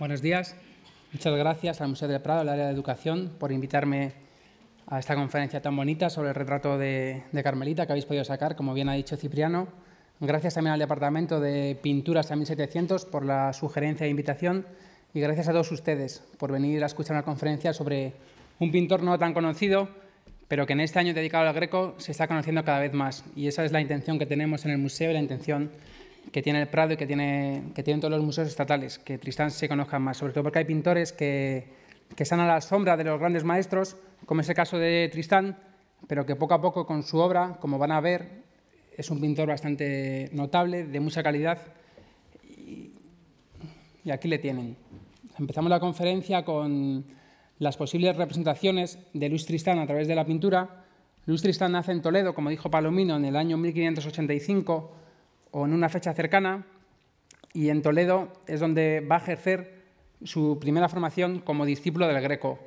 Buenos días. Muchas gracias al Museo del Prado, al área de educación, por invitarme a esta conferencia tan bonita sobre el retrato de, Carmelita que habéis podido sacar, como bien ha dicho Cipriano. Gracias también al Departamento de Pinturas a 1700 por la sugerencia e invitación y gracias a todos ustedes por venir a escuchar una conferencia sobre un pintor no tan conocido, pero que en este año dedicado al Greco se está conociendo cada vez más. Y esa es la intención que tenemos en el museo y la intención que tiene el Prado y que, tiene, que tienen todos los museos estatales, que Tristán se conozca más, sobre todo porque hay pintores que, que están a la sombra de los grandes maestros, como es el caso de Tristán, pero que poco a poco con su obra, como van a ver, es un pintor bastante notable, de mucha calidad, y, y aquí le tienen. Empezamos la conferencia con las posibles representaciones de Luis Tristán a través de la pintura. Luis Tristán nace en Toledo, como dijo Palomino, en el año 1585 o en una fecha cercana, y en Toledo es donde va a ejercer su primera formación como discípulo del Greco.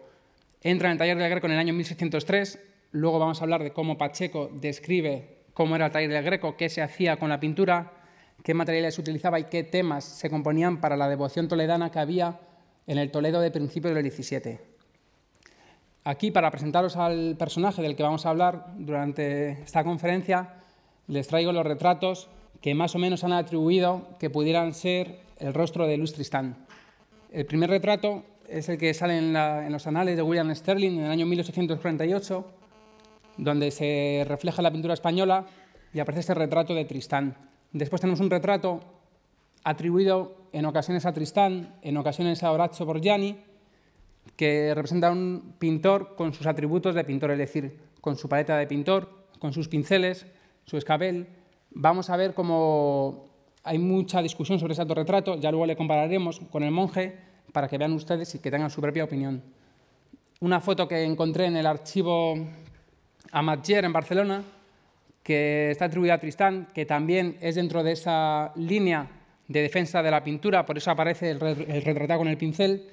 Entra en el taller del Greco en el año 1603, luego vamos a hablar de cómo Pacheco describe cómo era el taller del Greco, qué se hacía con la pintura, qué materiales utilizaba y qué temas se componían para la devoción toledana que había en el Toledo de principios del XVII. Aquí, para presentaros al personaje del que vamos a hablar durante esta conferencia, les traigo los retratos que más o menos han atribuido que pudieran ser el rostro de Luis Tristán. El primer retrato es el que sale en, los anales de William Sterling en el año 1848, donde se refleja la pintura española y aparece este retrato de Tristán. Después tenemos un retrato atribuido en ocasiones a Tristán, en ocasiones a Horacio Borgiani, que representa a un pintor con sus atributos de pintor, es decir, con su paleta de pintor, con sus pinceles, su escabel, vamos a ver cómo hay mucha discusión sobre ese autorretrato, ya luego le compararemos con el monje para que vean ustedes y que tengan su propia opinión. Una foto que encontré en el archivo Amatller en Barcelona, que está atribuida a Tristán, que también es dentro de esa línea de defensa de la pintura, por eso aparece el, retratado con el pincel.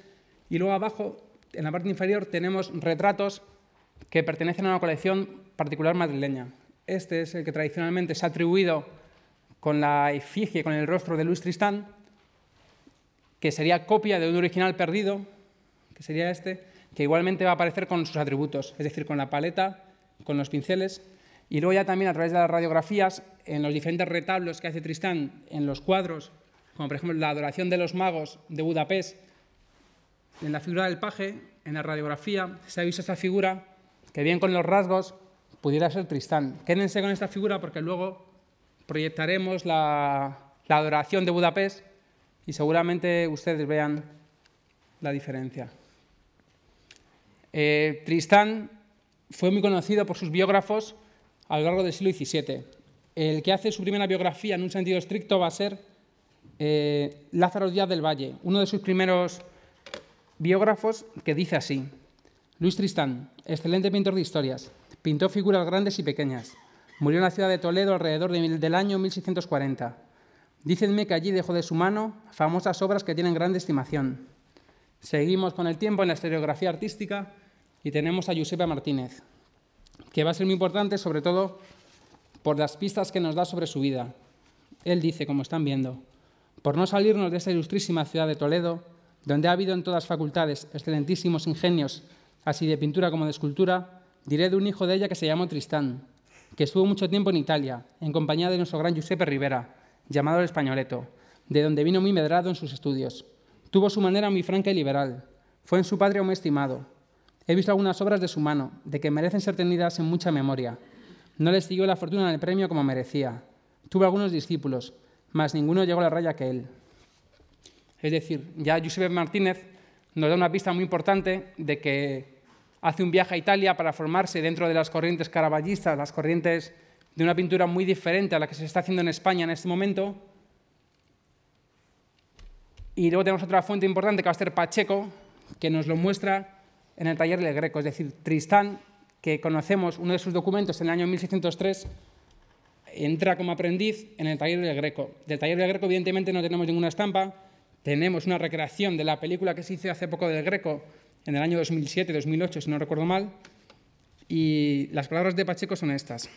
Y luego abajo, en la parte inferior, tenemos retratos que pertenecen a una colección particular madrileña. Este es el que tradicionalmente se ha atribuido con la efigie, con el rostro de Luis Tristán, que sería copia de un original perdido, que sería este, que igualmente va a aparecer con sus atributos, es decir, con la paleta, con los pinceles, y luego ya también a través de las radiografías, en los diferentes retablos que hace Tristán, en los cuadros, como por ejemplo la adoración de los magos de Budapest, en la figura del paje, en la radiografía, se ha visto esa figura que bien con los rasgos pudiera ser Tristán. Quédense con esta figura porque luego proyectaremos la, adoración de Budapest y seguramente ustedes vean la diferencia. Eh, Tristán fue muy conocido por sus biógrafos a lo largo del siglo XVII. El que hace su primera biografía en un sentido estricto va a ser eh, Lázaro Díaz del Valle, uno de sus primeros biógrafos que dice así, Luis Tristán, excelente pintor de historias, Pintó figuras grandes y pequeñas. Murió en la ciudad de Toledo alrededor del año 1640. Dícenme que allí dejó de su mano famosas obras que tienen gran estimación. Seguimos con el tiempo en la historiografía artística y tenemos a Giuseppe Martínez, que va a ser muy importante sobre todo por las pistas que nos da sobre su vida. Él dice, como están viendo, por no salirnos de esta ilustrísima ciudad de Toledo, donde ha habido en todas facultades excelentísimos ingenios, así de pintura como de escultura, Diré de un hijo de ella que se llamó Tristán, que estuvo mucho tiempo en Italia, en compañía de nuestro gran Giuseppe Rivera, llamado el Españoleto, de donde vino muy medrado en sus estudios. Tuvo su manera muy franca y liberal. Fue en su padre muy estimado. He visto algunas obras de su mano, de que merecen ser tenidas en mucha memoria. No les siguió la fortuna en el premio como merecía. Tuvo algunos discípulos, mas ninguno llegó a la raya que él. Es decir, ya Giuseppe Martínez nos da una pista muy importante de que hace un viaje a Italia para formarse dentro de las corrientes caraballistas, las corrientes de una pintura muy diferente a la que se está haciendo en España en este momento. Y luego tenemos otra fuente importante que va a ser Pacheco, que nos lo muestra en el taller del Greco, es decir, Tristán, que conocemos uno de sus documentos en el año 1603, entra como aprendiz en el taller del Greco. Del taller del Greco, evidentemente, no tenemos ninguna estampa, tenemos una recreación de la película que se hizo hace poco del Greco, en el año 2007-2008, si no recuerdo mal, y las palabras de Pacheco son estas.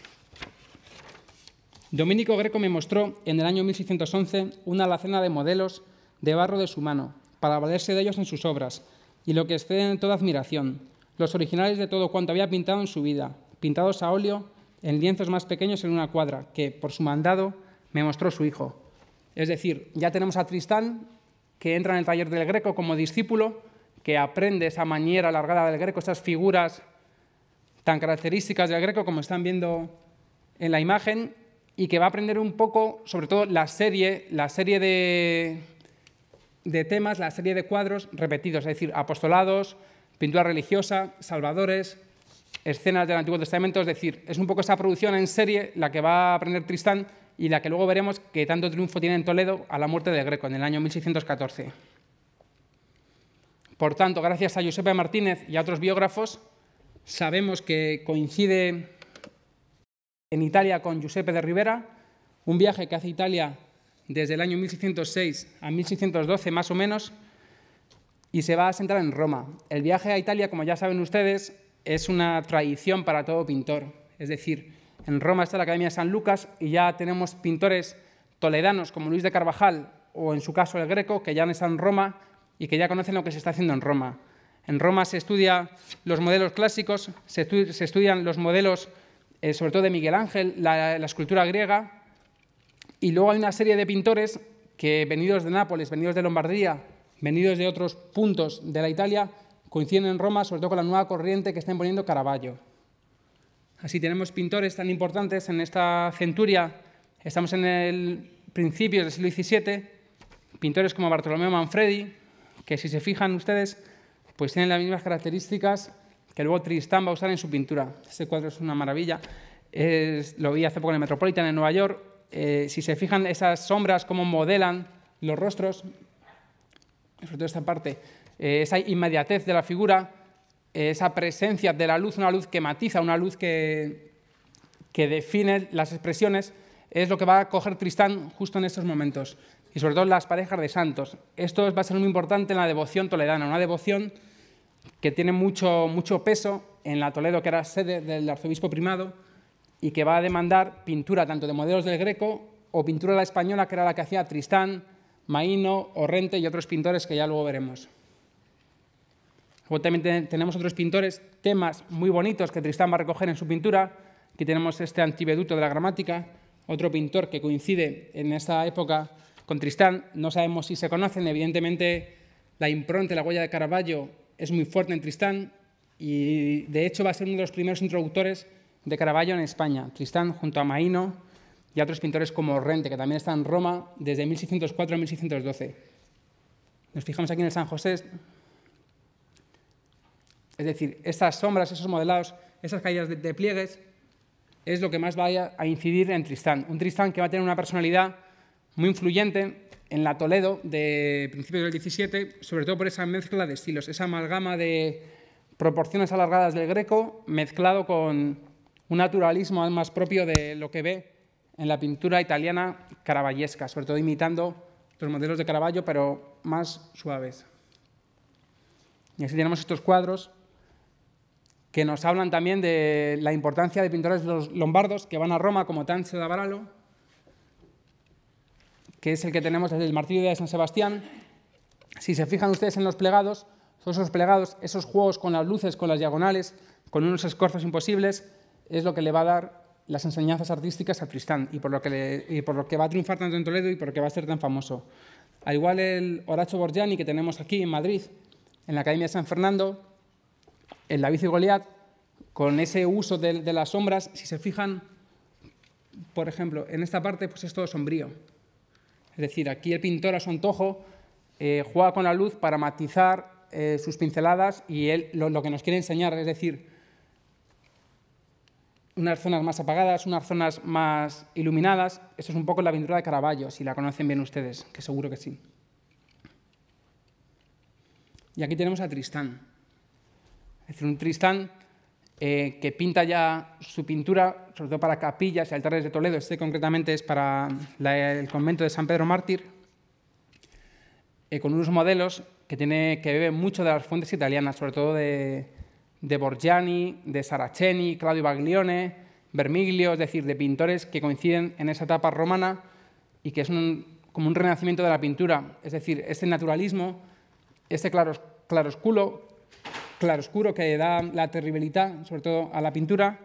Domínico Greco me mostró en el año 1611 una alacena de modelos de barro de su mano, para valerse de ellos en sus obras, y lo que excede en toda admiración, los originales de todo cuanto había pintado en su vida, pintados a óleo en lienzos más pequeños en una cuadra, que, por su mandado, me mostró su hijo. Es decir, ya tenemos a Tristán, que entra en el taller del Greco como discípulo, que aprende esa maniera alargada del Greco, esas figuras tan características del Greco como están viendo en la imagen, y que va a aprender un poco, sobre todo, la serie, la serie de, de temas, la serie de cuadros repetidos, es decir, apostolados, pintura religiosa, salvadores, escenas del Antiguo Testamento, es decir, es un poco esa producción en serie la que va a aprender Tristán y la que luego veremos que tanto triunfo tiene en Toledo a la muerte del Greco en el año 1614. Por tanto, gracias a Giuseppe Martínez y a otros biógrafos, sabemos que coincide en Italia con Giuseppe de Rivera, un viaje que hace Italia desde el año 1606 a 1612 más o menos, y se va a sentar en Roma. El viaje a Italia, como ya saben ustedes, es una tradición para todo pintor. Es decir, en Roma está la Academia de San Lucas y ya tenemos pintores toledanos como Luis de Carvajal o en su caso el Greco, que ya están en Roma y que ya conocen lo que se está haciendo en Roma. En Roma se estudian los modelos clásicos, se, estudian los modelos eh, sobre todo de Miguel Ángel, la, la escultura griega, y luego hay una serie de pintores que venidos de Nápoles, venidos de Lombardía, venidos de otros puntos de la Italia, coinciden en Roma, sobre todo con la nueva corriente que está imponiendo Caravaggio. Así tenemos pintores tan importantes en esta centuria, estamos en el principio del siglo XVII, pintores como Bartolomeo Manfredi, que si se fijan ustedes, pues tienen las mismas características que luego Tristán va a usar en su pintura. Este cuadro es una maravilla, lo vi hace poco en el Metropolitan en Nueva York. Eh, si se fijan esas sombras, cómo modelan los rostros, sobre todo esta parte, eh, esa inmediatez de la figura, eh, esa presencia de la luz, una luz que matiza, una luz que, que define las expresiones, es lo que va a coger Tristán justo en estos momentos. Y sobre todo las parejas de santos. Esto va a ser muy importante en la devoción toledana, una devoción que tiene mucho, mucho peso en la Toledo, que era sede del arzobispo primado, y que va a demandar pintura tanto de modelos del Greco o pintura de la española, que era la que hacía Tristán, Maíno, Orrente y otros pintores que ya luego veremos. Luego también tenemos otros pintores, temas muy bonitos que Tristán va a recoger en su pintura. Aquí tenemos este antiveduto de la gramática, otro pintor que coincide en esta época con Tristán. No sabemos si se conocen, evidentemente la impronta, la huella de Caravaggio es muy fuerte en Tristán y de hecho va a ser uno de los primeros introductores de Caravaggio en España. Tristán junto a Maíno y a otros pintores como Rente, que también está en Roma desde 1604 a 1612. Nos fijamos aquí en el San José, es decir, estas sombras, esos modelados, esas caídas de, pliegues, es lo que más va a incidir en Tristán. Un Tristán que va a tener una personalidad muy influyente en la Toledo de principios del 17, sobre todo por esa mezcla de estilos, esa amalgama de proporciones alargadas del greco mezclado con un naturalismo más propio de lo que ve en la pintura italiana caravallesca, sobre todo imitando los modelos de Caravaggio, pero más suaves. Y así tenemos estos cuadros que nos hablan también de la importancia de pintores lombardos que van a Roma, como Tancio da Varalo, que es el que tenemos desde el martirio de San Sebastián. Si se fijan ustedes en los plegados, esos plegados, esos juegos con las luces, con las diagonales, con unos escorzos imposibles, es lo que le va a dar las enseñanzas artísticas a Tristán y por lo que, va a triunfar tanto en Toledo y por lo que va a ser tan famoso. Al igual el Horacio Borgiani que tenemos aquí en Madrid, en la Academia de San Fernando, el David y Goliat, con ese uso de, las sombras, si se fijan, por ejemplo, en esta parte, pues es todo sombrío. Es decir, aquí el pintor a su antojo eh, juega con la luz para matizar eh, sus pinceladas y él lo, que nos quiere enseñar, es decir, unas zonas más apagadas, unas zonas más iluminadas. Eso es un poco la pintura de Caravaggio, si la conocen bien ustedes, que seguro que sí. Y aquí tenemos a Tristán. Es decir, un Tristán eh, que pinta ya su pintura, sobre todo para capillas y altares de Toledo, este concretamente es para el convento de San Pedro Mártir, eh, con unos modelos que, tiene, que beben mucho de las fuentes italianas, sobre todo de, de Borgiani, de Saraceni, Claudio Baglione, Vermiglio, es decir, de pintores que coinciden en esa etapa romana y que es como un renacimiento de la pintura. Es decir, este naturalismo este claroscuro, claroscuro que da la terribilidad, sobre todo a la pintura,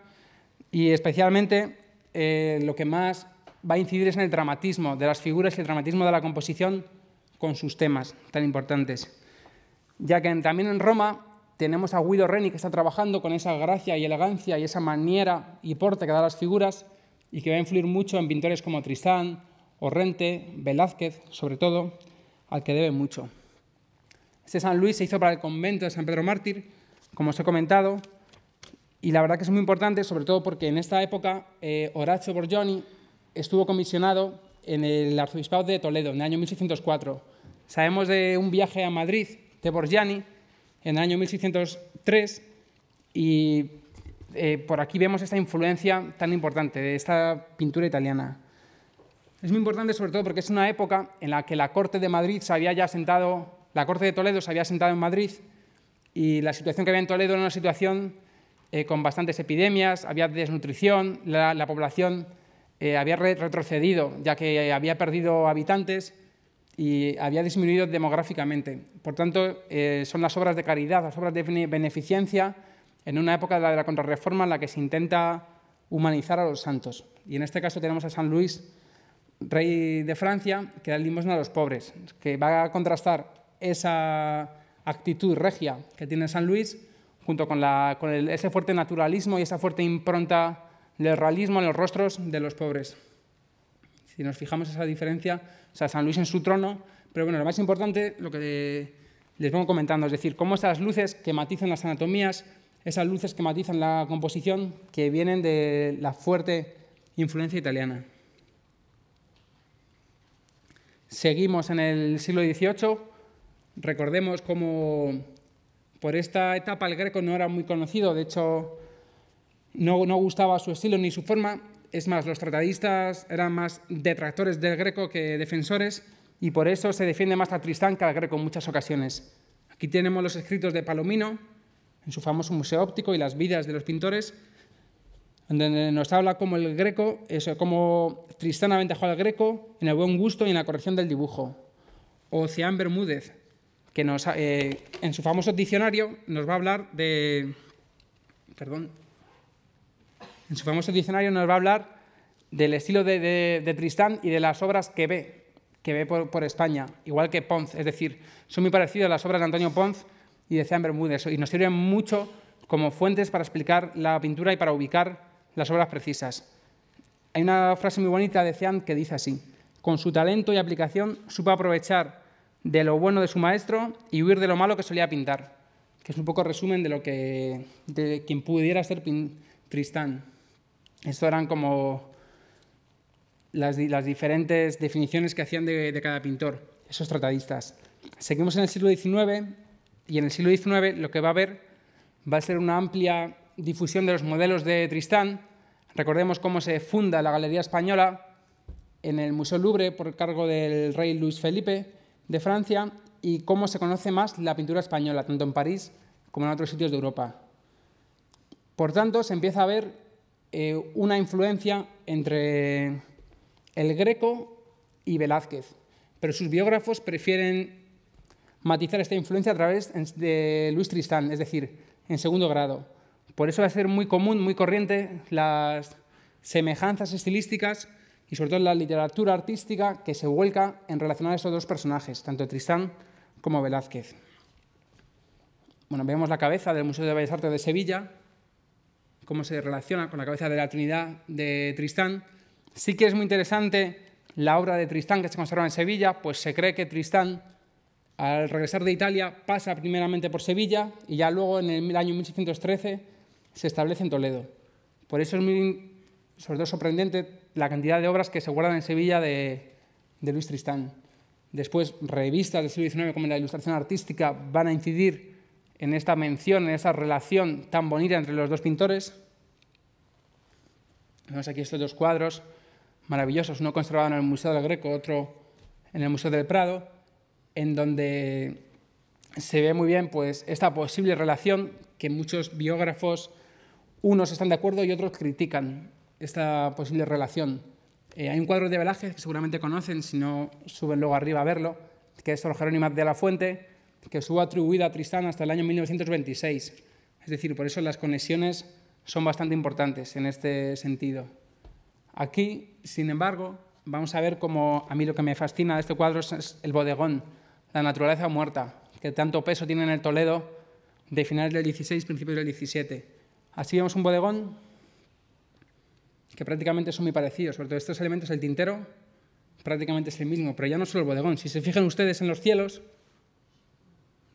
y especialmente eh, lo que más va a incidir es en el dramatismo de las figuras y el dramatismo de la composición con sus temas tan importantes. Ya que también en Roma tenemos a Guido Reni que está trabajando con esa gracia y elegancia y esa maniera y porte que da las figuras y que va a influir mucho en pintores como Tristán, Orrente, Velázquez, sobre todo, al que debe mucho. Este San Luis se hizo para el convento de San Pedro Mártir, como os he comentado, y la verdad que es muy importante, sobre todo porque en esta época eh, Horacio Borgioni estuvo comisionado en el arzobispado de Toledo, en el año 1604. Sabemos de un viaje a Madrid de Borgiani en el año 1603 y eh, por aquí vemos esta influencia tan importante de esta pintura italiana. Es muy importante sobre todo porque es una época en la que la corte de Madrid se había ya sentado, la corte de Toledo se había sentado en Madrid y la situación que había en Toledo era una situación eh, con bastantes epidemias, había desnutrición, la, población eh, había retrocedido ya que había perdido habitantes y había disminuido demográficamente. Por tanto, eh, son las obras de caridad, las obras de beneficencia en una época de la, de la contrarreforma en la que se intenta humanizar a los santos. Y en este caso tenemos a San Luis, rey de Francia, que da limosna a los pobres, que va a contrastar esa actitud regia que tiene San Luis junto con, ese fuerte naturalismo y esa fuerte impronta del realismo en los rostros de los pobres. Si nos fijamos esa diferencia, San Luis en su trono, pero bueno, lo más importante, lo que les vengo comentando, es decir, cómo esas luces que matizan las anatomías, esas luces que matizan la composición, que vienen de la fuerte influencia italiana. Seguimos en el siglo XVIII. Recordemos cómo por esta etapa el greco no era muy conocido, de hecho no, no gustaba su estilo ni su forma. Es más, los tratadistas eran más detractores del greco que defensores y por eso se defiende más a Tristán que al greco en muchas ocasiones. Aquí tenemos los escritos de Palomino en su famoso Museo Óptico y las vidas de los pintores, donde nos habla cómo el greco, eso, cómo Tristán aventajó al greco en el buen gusto y en la corrección del dibujo. O Cian Bermúdez, eh, en su famoso diccionario nos va a hablar de... Perdón. En su famoso diccionario nos va a hablar del estilo de, Tristán y de las obras que ve, que ve por, España, igual que Ponz. Es decir, son muy parecidas a las obras de Antonio Ponz y de Cian Bermúdez y nos sirven mucho como fuentes para explicar la pintura y para ubicar las obras precisas. Hay una frase muy bonita de Cean que dice así, con su talento y aplicación supo aprovechar de lo bueno de su maestro y huir de lo malo que solía pintar, que es un poco resumen de lo que de quien pudiera ser Tristán. Esto eran como las, diferentes definiciones que hacían de, de cada pintor, esos tratadistas. Seguimos en el siglo XIX y en el siglo XIX lo que va a haber va a ser una amplia difusión de los modelos de Tristán. Recordemos cómo se funda la Galería Española en el Museo Louvre por cargo del rey Luis Felipe de Francia y cómo se conoce más la pintura española, tanto en París como en otros sitios de Europa. Por tanto, se empieza a ver eh, una influencia entre el Greco y Velázquez, pero sus biógrafos prefieren matizar esta influencia a través de Luis Tristán, es decir, en segundo grado. Por eso va a ser muy común, muy corriente las semejanzas estilísticas y sobre todo la literatura artística que se vuelca en relacionar a estos dos personajes, tanto Tristán como Velázquez. Bueno, vemos la cabeza del Museo de Bellas Artes de Sevilla, cómo se relaciona con la cabeza de la Trinidad de Tristán. Sí que es muy interesante la obra de Tristán que se conserva en Sevilla, pues se cree que Tristán, al regresar de Italia, pasa primeramente por Sevilla y ya luego en el año 1613 se establece en Toledo. Por eso es muy, sobre todo, sorprendente la cantidad de obras que se guardan en Sevilla de, Luis Tristán. Después, revistas del siglo XIX como la Ilustración Artística van a incidir en esta mención, en esa relación tan bonita entre los dos pintores. Vemos aquí estos dos cuadros maravillosos, uno conservado en el Museo del Greco, otro en el Museo del Prado, en donde se ve muy bien pues, esta posible relación que muchos biógrafos, unos están de acuerdo y otros critican esta posible relación. Eh, hay un cuadro de Velázquez que seguramente conocen, si no suben luego arriba a verlo, que es Sor Jerónima de la Fuente, que estuvo atribuida a Tristán hasta el año 1926. Es decir, por eso las conexiones son bastante importantes en este sentido. Aquí, sin embargo, vamos a ver cómo a mí lo que me fascina de este cuadro es el bodegón, la naturaleza muerta, que tanto peso tiene en el Toledo de finales del 16, principios del 17. Así vemos un bodegón que prácticamente son muy parecidos, sobre todo estos elementos, el tintero prácticamente es el mismo, pero ya no solo el bodegón. Si se fijan ustedes en los cielos,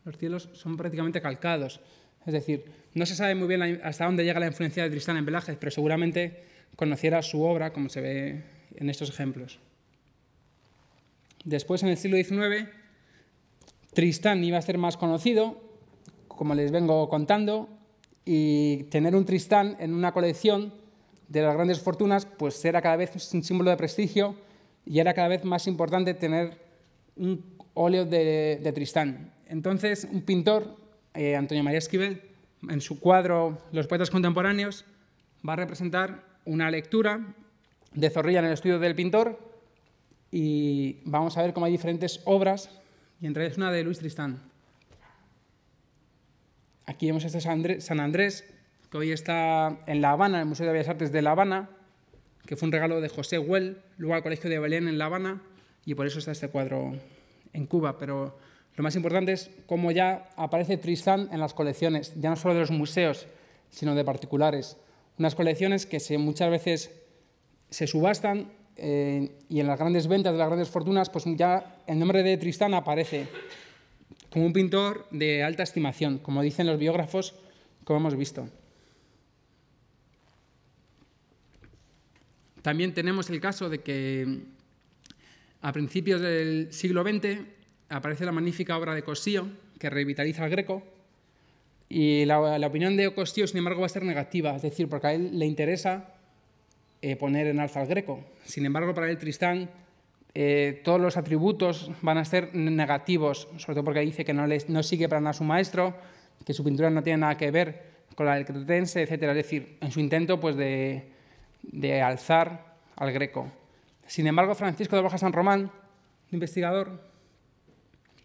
los cielos son prácticamente calcados. Es decir, no se sabe muy bien hasta dónde llega la influencia de Tristán en Velázquez, pero seguramente conociera su obra, como se ve en estos ejemplos. Después, en el siglo XIX, Tristán iba a ser más conocido, como les vengo contando, y tener un Tristán en una colección de las grandes fortunas, pues era cada vez un símbolo de prestigio y era cada vez más importante tener un óleo de, Tristán. Entonces, un pintor, eh, Antonio María Esquivel, en su cuadro Los poetas contemporáneos, va a representar una lectura de Zorrilla en el estudio del pintor y vamos a ver cómo hay diferentes obras y entre ellas una de Luis Tristán. Aquí vemos este San Andrés, que hoy está en La Habana, en el Museo de Bellas Artes de La Habana, que fue un regalo de José Huel, luego al Colegio de Belén en La Habana, y por eso está este cuadro en Cuba. Pero lo más importante es cómo ya aparece Tristán en las colecciones, ya no solo de los museos, sino de particulares. Unas colecciones que se, muchas veces se subastan eh, y en las grandes ventas de las grandes fortunas, pues ya el nombre de Tristán aparece como un pintor de alta estimación, como dicen los biógrafos, como hemos visto. También tenemos el caso de que a principios del siglo XX aparece la magnífica obra de Cosío, que revitaliza al Greco, y la, opinión de Cosío, sin embargo, va a ser negativa, es decir, porque a él le interesa eh, poner en alza al Greco. Sin embargo, para él Tristán, eh, todos los atributos van a ser negativos, sobre todo porque dice que no, no sigue para nada a su maestro, que su pintura no tiene nada que ver con la del cretense, etc. Es decir, en su intento pues, de, de alzar al Greco. Sin embargo, Francisco de Borja San Román, investigador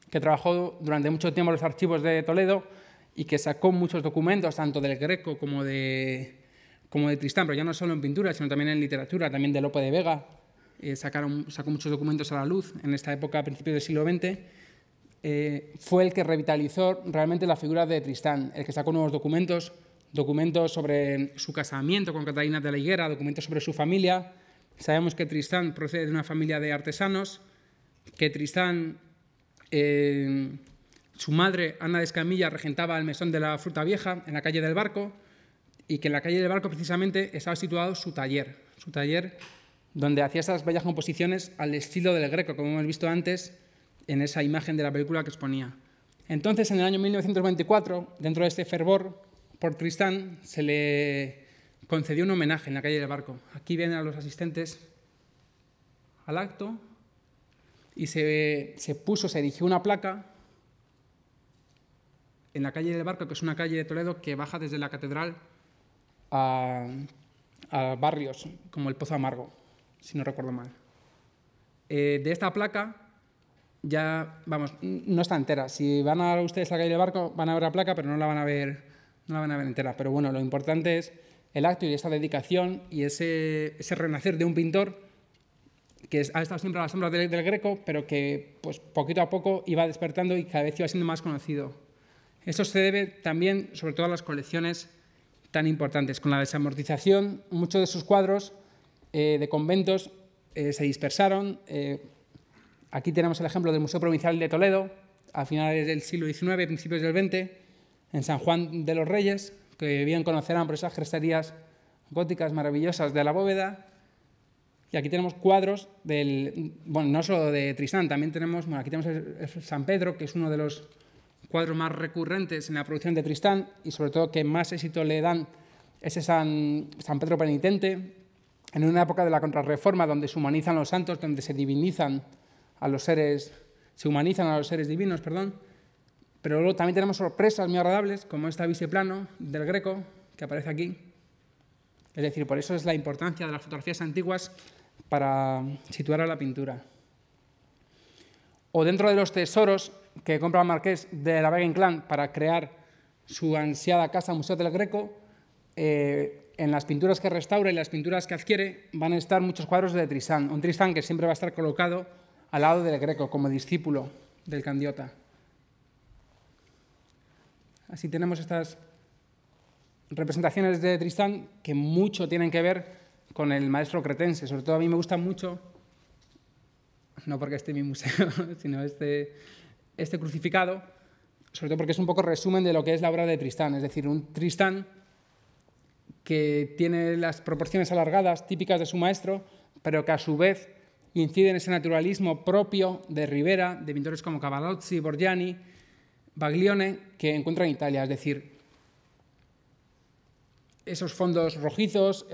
que trabajó durante mucho tiempo en los archivos de Toledo y que sacó muchos documentos, tanto del Greco como de, como de Tristán, pero ya no solo en pintura, sino también en literatura, también de Lope de Vega, eh, sacaron, sacó muchos documentos a la luz en esta época, a principios del siglo XX, eh, fue el que revitalizó realmente la figura de Tristán, el que sacó nuevos documentos documentos sobre su casamiento con Catalina de la Higuera, documentos sobre su familia. Sabemos que Tristán procede de una familia de artesanos, que Tristán, eh, su madre, Ana de Escamilla, regentaba el mesón de la fruta vieja en la calle del Barco y que en la calle del Barco precisamente estaba situado su taller, su taller donde hacía esas bellas composiciones al estilo del Greco, como hemos visto antes en esa imagen de la película que exponía. Entonces, en el año 1924, dentro de este fervor, por Tristán se le concedió un homenaje en la calle del barco. Aquí vienen a los asistentes al acto y se, puso, se erigió una placa en la calle del barco, que es una calle de Toledo que baja desde la catedral a, barrios como el Pozo Amargo, si no recuerdo mal. Eh, de esta placa ya, vamos, no está entera. Si van a ver ustedes la calle del barco, van a ver la placa, pero no la van a ver no la van a ver entera, pero bueno, lo importante es el acto y esa dedicación y ese, ese renacer de un pintor que ha estado siempre a la sombra del, Greco, pero que pues, poquito a poco iba despertando y cada vez iba siendo más conocido. Eso se debe también, sobre todo, a las colecciones tan importantes. Con la desamortización, muchos de sus cuadros eh, de conventos eh, se dispersaron. Eh, aquí tenemos el ejemplo del Museo Provincial de Toledo, a finales del siglo XIX, principios del XX, en San Juan de los Reyes, que bien conocerán por esas cresterías góticas maravillosas de la bóveda. Y aquí tenemos cuadros del, bueno, no solo de Tristán, también tenemos, bueno, aquí tenemos San Pedro, que es uno de los cuadros más recurrentes en la producción de Tristán y sobre todo que más éxito le dan ese San, San Pedro penitente, en una época de la contrarreforma donde se humanizan los santos, donde se divinizan a los seres, se humanizan a los seres divinos, perdón, pero luego también tenemos sorpresas muy agradables, como esta plano del Greco, que aparece aquí. Es decir, por eso es la importancia de las fotografías antiguas para situar a la pintura. O dentro de los tesoros que compra el marqués de la Vega Inclán para crear su ansiada casa Museo del Greco, eh, en las pinturas que restaura y las pinturas que adquiere van a estar muchos cuadros de Tristán, un Tristán que siempre va a estar colocado al lado del Greco como discípulo del Candiota. Así tenemos estas representaciones de Tristán que mucho tienen que ver con el maestro cretense. Sobre todo a mí me gusta mucho, no porque esté en mi museo, sino este, este crucificado, sobre todo porque es un poco resumen de lo que es la obra de Tristán. Es decir, un Tristán que tiene las proporciones alargadas típicas de su maestro, pero que a su vez incide en ese naturalismo propio de Rivera, de pintores como Cavallozzi, Borgiani, Baglione, que encuentra en Italia. Es decir, esos fondos rojizos,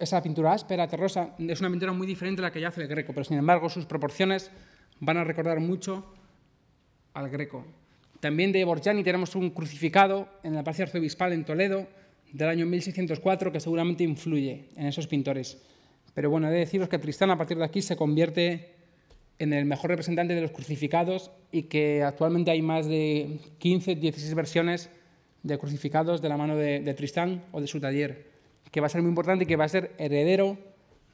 esa pintura áspera, terrosa, es una pintura muy diferente a la que ya hace el Greco, pero sin embargo sus proporciones van a recordar mucho al Greco. También de Borgiani tenemos un crucificado en la Palacio Arzobispal en Toledo del año 1604 que seguramente influye en esos pintores. Pero bueno, he de deciros que Tristán a partir de aquí se convierte en el mejor representante de los crucificados y que actualmente hay más de 15, 16 versiones de crucificados de la mano de, Tristán o de su taller, que va a ser muy importante y que va a ser heredero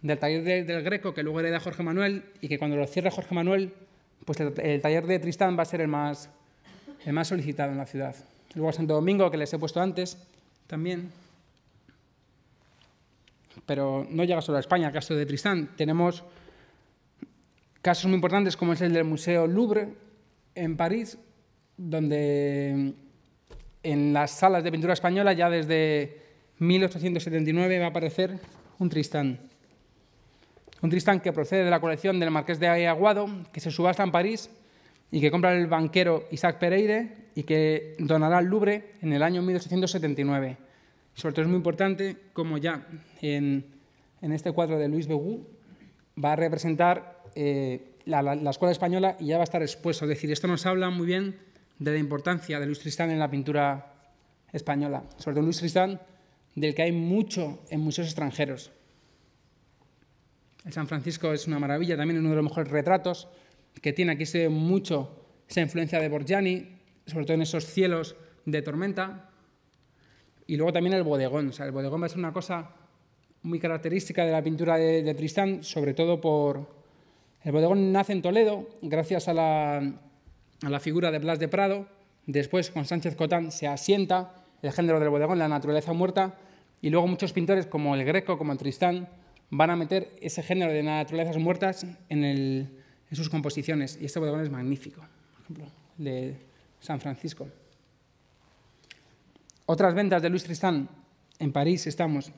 del taller del Greco, que luego hereda Jorge Manuel, y que cuando lo cierre Jorge Manuel, pues el, taller de Tristán va a ser el más, el más solicitado en la ciudad. Luego Santo Domingo, que les he puesto antes, también. Pero no llega solo a España el caso de Tristán. Tenemos casos muy importantes como es el del Museo Louvre en París, donde en las salas de pintura española ya desde 1879 va a aparecer un Tristán. Un Tristán que procede de la colección del Marqués de Aguado, que se subasta en París y que compra el banquero Isaac Pereire y que donará al Louvre en el año 1879. Sobre todo es muy importante como ya en, este cuadro de Luis Begú va a representar eh, la, la, escuela española y ya va a estar expuesto. Es decir, esto nos habla muy bien de la importancia de Luis Tristán en la pintura española, sobre todo Luis Tristán, del que hay mucho en museos extranjeros. El San Francisco es una maravilla, también uno de los mejores retratos que tiene. Aquí se ve mucho esa influencia de Borgiani, sobre todo en esos cielos de tormenta. Y luego también el bodegón. O sea, el bodegón va a ser una cosa muy característica de la pintura de Tristán, sobre todo por... El bodegón nace en Toledo gracias a la a la figura de Blas de Prado, después con Sánchez Cotán se asienta el género del bodegón, la naturaleza muerta, y luego muchos pintores como el Greco, como el Tristán, van a meter ese género de naturalezas muertas en, sus composiciones. Y este bodegón es magnífico, por ejemplo, de San Francisco. Otras ventas de Luis Tristán en París estamos.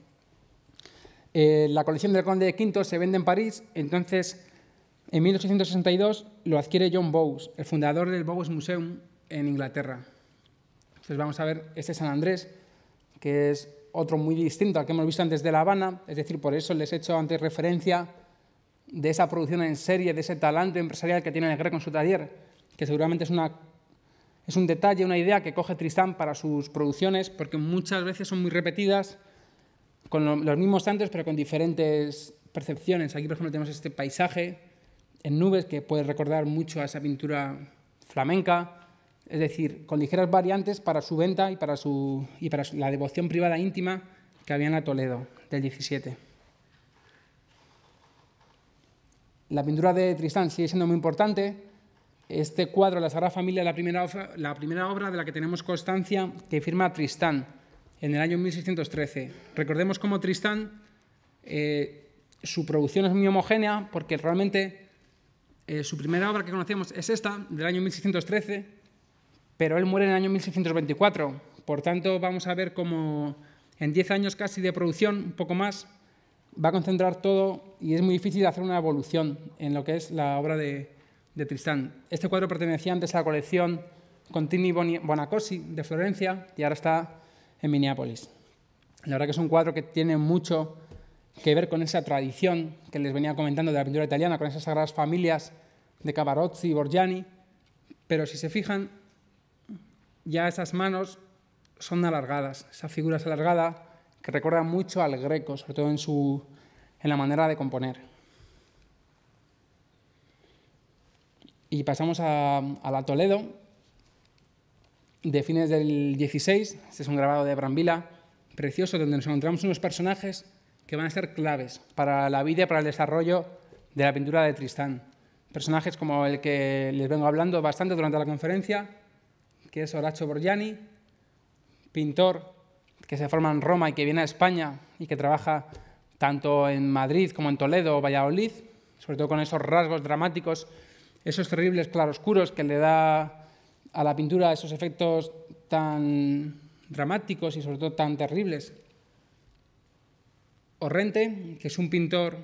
Eh, la colección del Conde de Quinto se vende en París, entonces en 1862 lo adquiere John Bowes, el fundador del Bowes Museum en Inglaterra. Entonces vamos a ver este San Andrés, que es otro muy distinto al que hemos visto antes de La Habana, es decir, por eso les he hecho antes referencia de esa producción en serie, de ese talante empresarial que tiene el Greco en su taller, que seguramente es, una, es un detalle, una idea que coge Tristán para sus producciones, porque muchas veces son muy repetidas, con los mismos santos, pero con diferentes percepciones. Aquí, por ejemplo, tenemos este paisaje en nubes, que puede recordar mucho a esa pintura flamenca, es decir, con ligeras variantes para su venta y para, su, y para la devoción privada íntima que había en Toledo del 17. La pintura de Tristán sigue siendo muy importante. Este cuadro, La Sagrada Familia, la primera, la primera obra de la que tenemos constancia que firma Tristán en el año 1613. Recordemos cómo Tristán, eh, su producción es muy homogénea porque realmente eh, su primera obra que conocemos es esta, del año 1613, pero él muere en el año 1624. Por tanto, vamos a ver cómo en 10 años casi de producción, un poco más, va a concentrar todo y es muy difícil hacer una evolución en lo que es la obra de, Tristán. Este cuadro pertenecía antes a la colección Contini Bonacosi de Florencia y ahora está en Minneapolis. La verdad que es un cuadro que tiene mucho que ver con esa tradición que les venía comentando de la pintura italiana, con esas sagradas familias de Cavarozzi y Borgiani, pero si se fijan, ya esas manos son alargadas, esa figura es alargada que recuerda mucho al greco, sobre todo en, su, en la manera de componer. Y pasamos a, la Toledo, de fines del 16. Este es un grabado de Brambila, precioso, donde nos encontramos unos personajes que van a ser claves para la vida y para el desarrollo de la pintura de Tristán. Personajes como el que les vengo hablando bastante durante la conferencia, que es Horacio Borgiani, pintor que se forma en Roma y que viene a España y que trabaja tanto en Madrid como en Toledo o Valladolid, sobre todo con esos rasgos dramáticos, esos terribles claroscuros que le da a la pintura esos efectos tan dramáticos y sobre todo tan terribles. Orrente, que es un pintor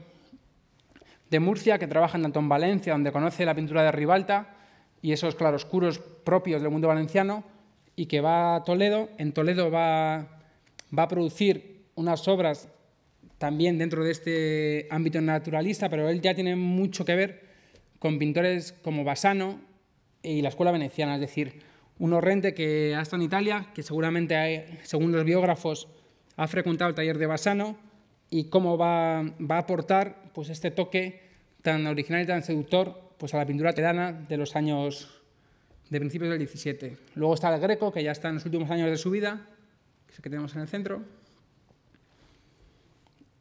de Murcia que trabaja tanto en Valencia, donde conoce la pintura de Ribalta y esos claroscuros propios del mundo valenciano, y que va a Toledo. En Toledo va, va a producir unas obras también dentro de este ámbito naturalista, pero él ya tiene mucho que ver con pintores como Bassano y la escuela veneciana, es decir, un Orrente que ha estado en Italia, que seguramente, hay, según los biógrafos, ha frecuentado el taller de Bassano y cómo va, va, a aportar pues, este toque tan original y tan seductor pues, a la pintura tedana de los años de principios del 17. Luego está el Greco, que ya está en los últimos años de su vida, que es el que tenemos en el centro,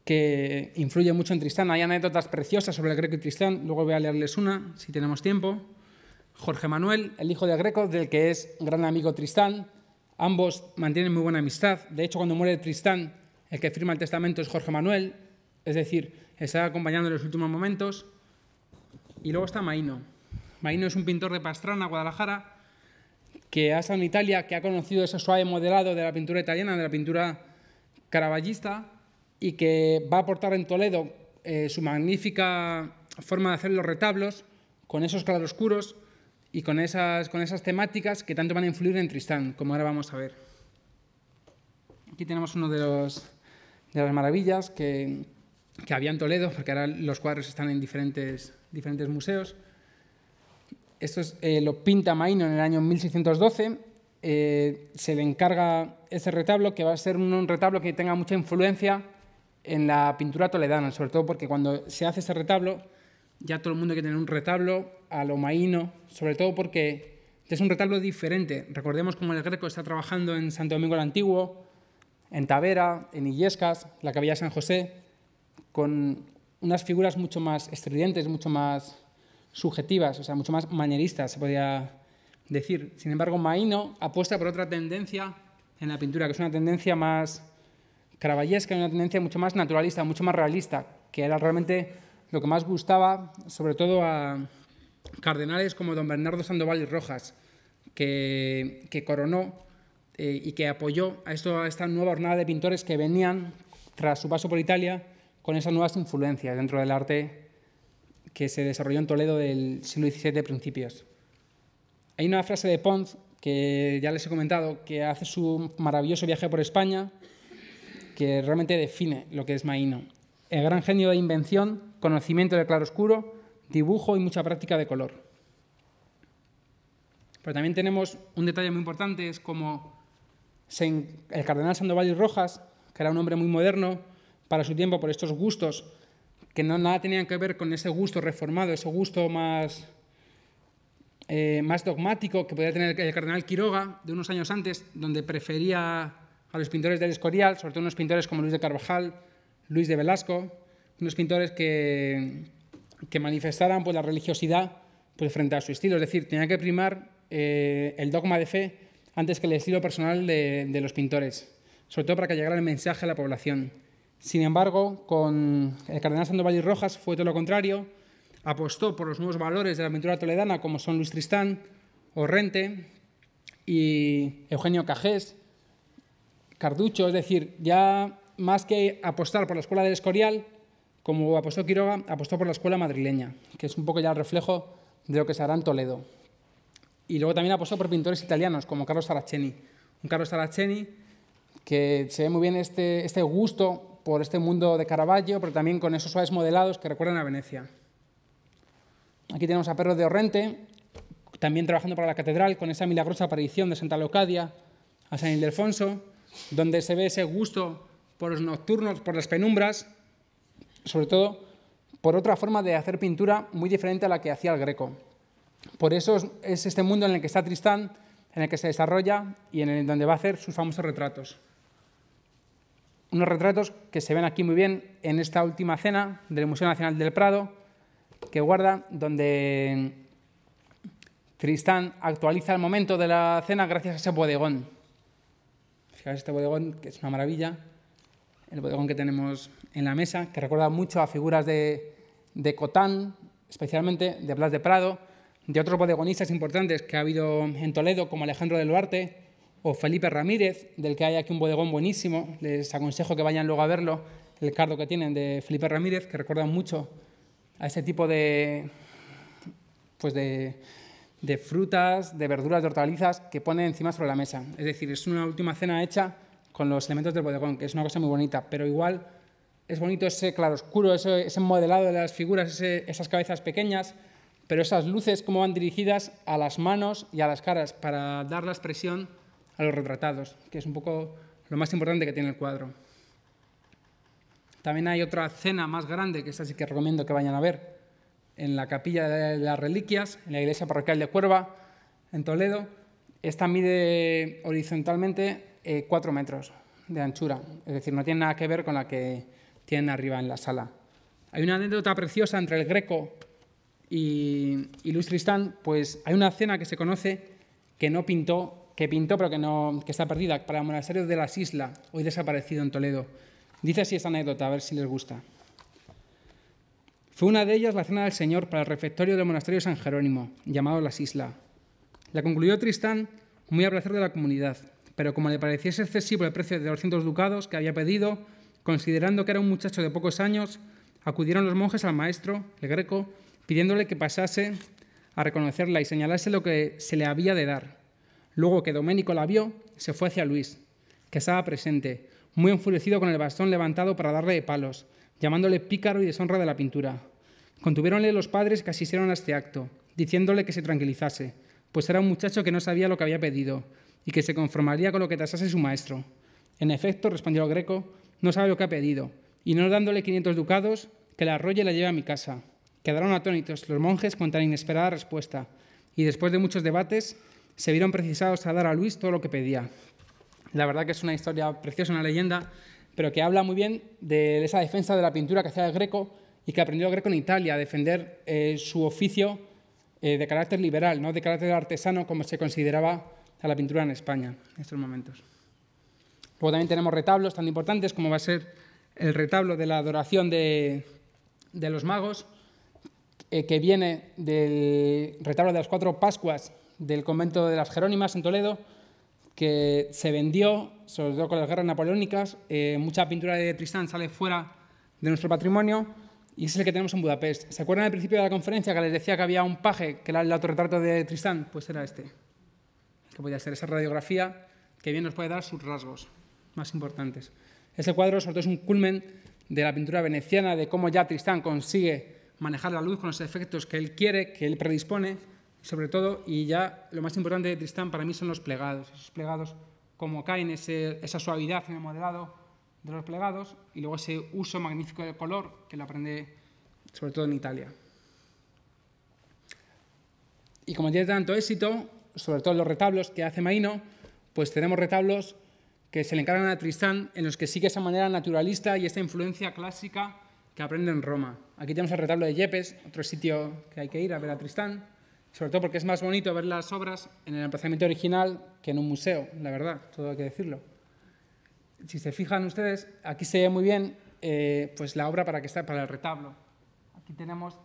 que influye mucho en Tristán. Hay anécdotas preciosas sobre el Greco y Tristán, luego voy a leerles una, si tenemos tiempo. Jorge Manuel, el hijo de Greco, del que es gran amigo Tristán. Ambos mantienen muy buena amistad. De hecho, cuando muere Tristán, el que firma el testamento es Jorge Manuel, es decir, está acompañando en los últimos momentos. Y luego está Maíno, Maino es un pintor de Pastrana, Guadalajara, que ha estado en Italia, que ha conocido ese suave modelado de la pintura italiana, de la pintura caravallista, y que va a aportar en Toledo eh, su magnífica forma de hacer los retablos, con esos claroscuros y con esas, con esas temáticas que tanto van a influir en Tristán, como ahora vamos a ver. Aquí tenemos uno de, los, de las maravillas que, que había en Toledo, porque ahora los cuadros están en diferentes, diferentes museos. Esto eh, lo pinta Maino en el año 1612. Eh, se le encarga ese retablo, que va a ser un, retablo que tenga mucha influencia en la pintura toledana, sobre todo porque cuando se hace ese retablo, ya todo el mundo quiere tener un retablo a lo maíno, sobre todo porque es un retablo diferente. Recordemos cómo el Greco está trabajando en Santo Domingo el Antiguo, en Tavera, en Illescas, la Capilla San José, con unas figuras mucho más estridentes, mucho más subjetivas, o sea, mucho más manieristas, se podría decir. Sin embargo, Maíno apuesta por otra tendencia en la pintura, que es una tendencia más caravallesca, una tendencia mucho más naturalista, mucho más realista, que era realmente lo que más gustaba, sobre todo a cardenales como don Bernardo Sandoval y Rojas, que coronó eh, y que apoyó a, esta nueva jornada de pintores que venían, tras su paso por Italia, con esas nuevas influencias dentro del arte que se desarrolló en Toledo del siglo XVII principios. Hay una frase de Pons que ya les he comentado, que hace su maravilloso viaje por España, que realmente define lo que es Maíno. El gran genio de invención, conocimiento de claroscuro, dibujo y mucha práctica de color. Pero también tenemos un detalle muy importante, es como el cardenal Sandoval y Rojas, que era un hombre muy moderno para su tiempo por estos gustos que no nada tenían que ver con ese gusto reformado, ese gusto más, eh, más dogmático que podía tener el cardenal Quiroga de unos años antes, donde prefería a los pintores del Escorial, sobre todo unos pintores como Luis de Carvajal, Luis de Velasco, unos pintores que, que manifestaran pues, la religiosidad pues, frente a su estilo, es decir, tenía que primar eh, el dogma de fe antes que el estilo personal de, los pintores, sobre todo para que llegara el mensaje a la población. Sin embargo, con el cardenal Sandoval y Rojas fue todo lo contrario, apostó por los nuevos valores de la pintura toledana como son Luis Tristán, Orrente y Eugenio Cajés, Carducho, es decir, ya más que apostar por la escuela del Escorial, como apostó Quiroga, apostó por la escuela madrileña, que es un poco ya el reflejo de lo que se hará en Toledo. Y luego también apostó por pintores italianos como Carlos Saraceni, un Carlos Saraceni que se ve muy bien este, este gusto por este mundo de Caravaggio, pero también con esos suaves modelados que recuerdan a Venecia. Aquí tenemos a Perro de Orrente, también trabajando para la catedral, con esa milagrosa aparición de Santa Leocadia a San Ildefonso, donde se ve ese gusto por los nocturnos, por las penumbras, sobre todo por otra forma de hacer pintura muy diferente a la que hacía el Greco. Por eso es este mundo en el que está Tristán, en el que se desarrolla y en el donde va a hacer sus famosos retratos. Unos retratos que se ven aquí muy bien en esta última cena del Museo Nacional del Prado, que guarda, donde Tristán actualiza el momento de la cena gracias a ese bodegón. Fijaos este bodegón, que es una maravilla, el bodegón que tenemos en la mesa, que recuerda mucho a figuras de, de Cotán, especialmente de Blas de Prado, de otros bodegonistas importantes que ha habido en Toledo, como Alejandro del Duarte o Felipe Ramírez, del que hay aquí un bodegón buenísimo. Les aconsejo que vayan luego a verlo, el cardo que tienen de Felipe Ramírez, que recuerdan mucho a ese tipo de, pues de, de frutas, de verduras, de hortalizas que pone encima sobre la mesa. Es decir, es una última cena hecha con los elementos del bodegón, que es una cosa muy bonita, pero igual es bonito ese claroscuro, ese, ese modelado de las figuras, esas cabezas pequeñas, pero esas luces cómo van dirigidas a las manos y a las caras para dar la expresión a los retratados, que es un poco lo más importante que tiene el cuadro. También hay otra cena más grande, que esta sí que recomiendo que vayan a ver, en la capilla de las reliquias, en la iglesia parroquial de Cuerva, en Toledo. Esta mide horizontalmente eh, cuatro metros de anchura, es decir, no tiene nada que ver con la que tienen arriba en la sala. Hay una anécdota preciosa entre el Greco y, y Luis Tristán, pues hay una cena que se conoce que no pintó, que pintó pero que está perdida, para el monasterio de las Islas, hoy desaparecido en Toledo. Dice así esta anécdota, a ver si les gusta. Fue una de ellas la cena del Señor para el refectorio del monasterio de San Jerónimo, llamado Las Islas. La concluyó Tristán muy a placer de la comunidad, pero como le pareciese excesivo el precio de 200 ducados que había pedido, considerando que era un muchacho de pocos años, acudieron los monjes al maestro, el greco, pidiéndole que pasase a reconocerla y señalase lo que se le había de dar. Luego que Doménico la vio, se fue hacia Luis, que estaba presente, muy enfurecido con el bastón levantado para darle de palos, llamándole pícaro y deshonra de la pintura. Contuviéronle los padres que asistieron a este acto, diciéndole que se tranquilizase, pues era un muchacho que no sabía lo que había pedido y que se conformaría con lo que tasase su maestro. En efecto, respondió el greco, no sabe lo que ha pedido, y no dándole 500 ducados, que la arrolle y la lleve a mi casa. Quedaron atónitos los monjes con tan inesperada respuesta, y después de muchos debates, se vieron precisados a dar a Luis todo lo que pedía. La verdad que es una historia preciosa, una leyenda, pero que habla muy bien de esa defensa de la pintura que hacía el greco y que aprendió el greco en Italia, a defender eh, su oficio eh, de carácter liberal, no de carácter artesano como se consideraba a la pintura en España en estos momentos. Luego también tenemos retablos tan importantes como va a ser el retablo de la adoración de, los magos, eh, que viene del retablo de las cuatro Pascuas del convento de las Jerónimas en Toledo, que se vendió, sobre todo con las guerras napoleónicas. Eh, mucha pintura de Tristán sale fuera de nuestro patrimonio y es el que tenemos en Budapest. ¿Se acuerdan al principio de la conferencia que les decía que había un paje, que era el autorretrato de Tristán? Pues era este, que podía ser esa radiografía que bien nos puede dar sus rasgos más importantes. Ese cuadro, sobre todo, es un culmen de la pintura veneciana, de cómo ya Tristán consigue manejar la luz con los efectos que él quiere, que él predispone, sobre todo, y ya lo más importante de Tristán para mí son los plegados. Esos plegados, como caen esa suavidad en el modelado de los plegados, y luego ese uso magnífico del color que lo aprende sobre todo en Italia. Y como tiene tanto éxito, sobre todo en los retablos que hace Maino, pues tenemos retablos que se le encargan a Tristán, en los que sigue esa manera naturalista y esta influencia clásica que aprende en Roma. Aquí tenemos el retablo de Yepes, otro sitio que hay que ir a ver a Tristán, sobre todo porque es más bonito ver las obras en el emplazamiento original que en un museo, la verdad, todo hay que decirlo. Si se fijan ustedes, aquí se ve muy bien eh, pues la obra para que está para el retablo. Aquí tenemos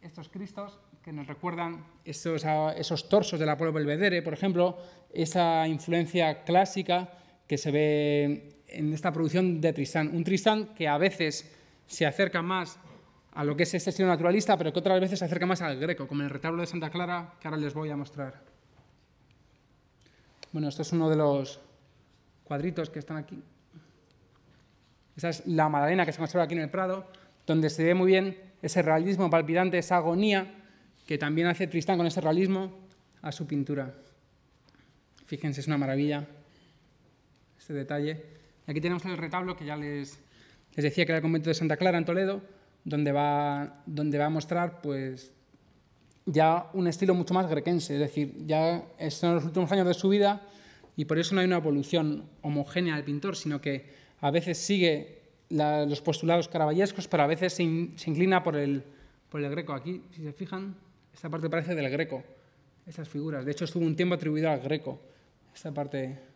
estos Cristos que nos recuerdan esos, esos torsos del Apolo Belvedere, por ejemplo, esa influencia clásica que se ve en esta producción de Tristán. Un Tristán que a veces se acerca más a lo que es este estilo naturalista, pero que otras veces se acerca más al greco, como el retablo de Santa Clara, que ahora les voy a mostrar. Bueno, esto es uno de los cuadritos que están aquí. Esa es la Madalena que se conserva aquí en el Prado, donde se ve muy bien ese realismo palpitante, esa agonía que también hace Tristán con ese realismo a su pintura. Fíjense, es una maravilla este detalle. Aquí tenemos el retablo que ya les, les decía que era el convento de Santa Clara en Toledo, donde va, donde va a mostrar pues, ya un estilo mucho más grequense, es decir, ya son los últimos años de su vida y por eso no hay una evolución homogénea del pintor, sino que a veces sigue los postulados caravallescos, pero a veces se, inclina por el, por el greco. Aquí, si se fijan, esta parte parece del greco, esas figuras. De hecho, estuvo un tiempo atribuido al greco, esta parte.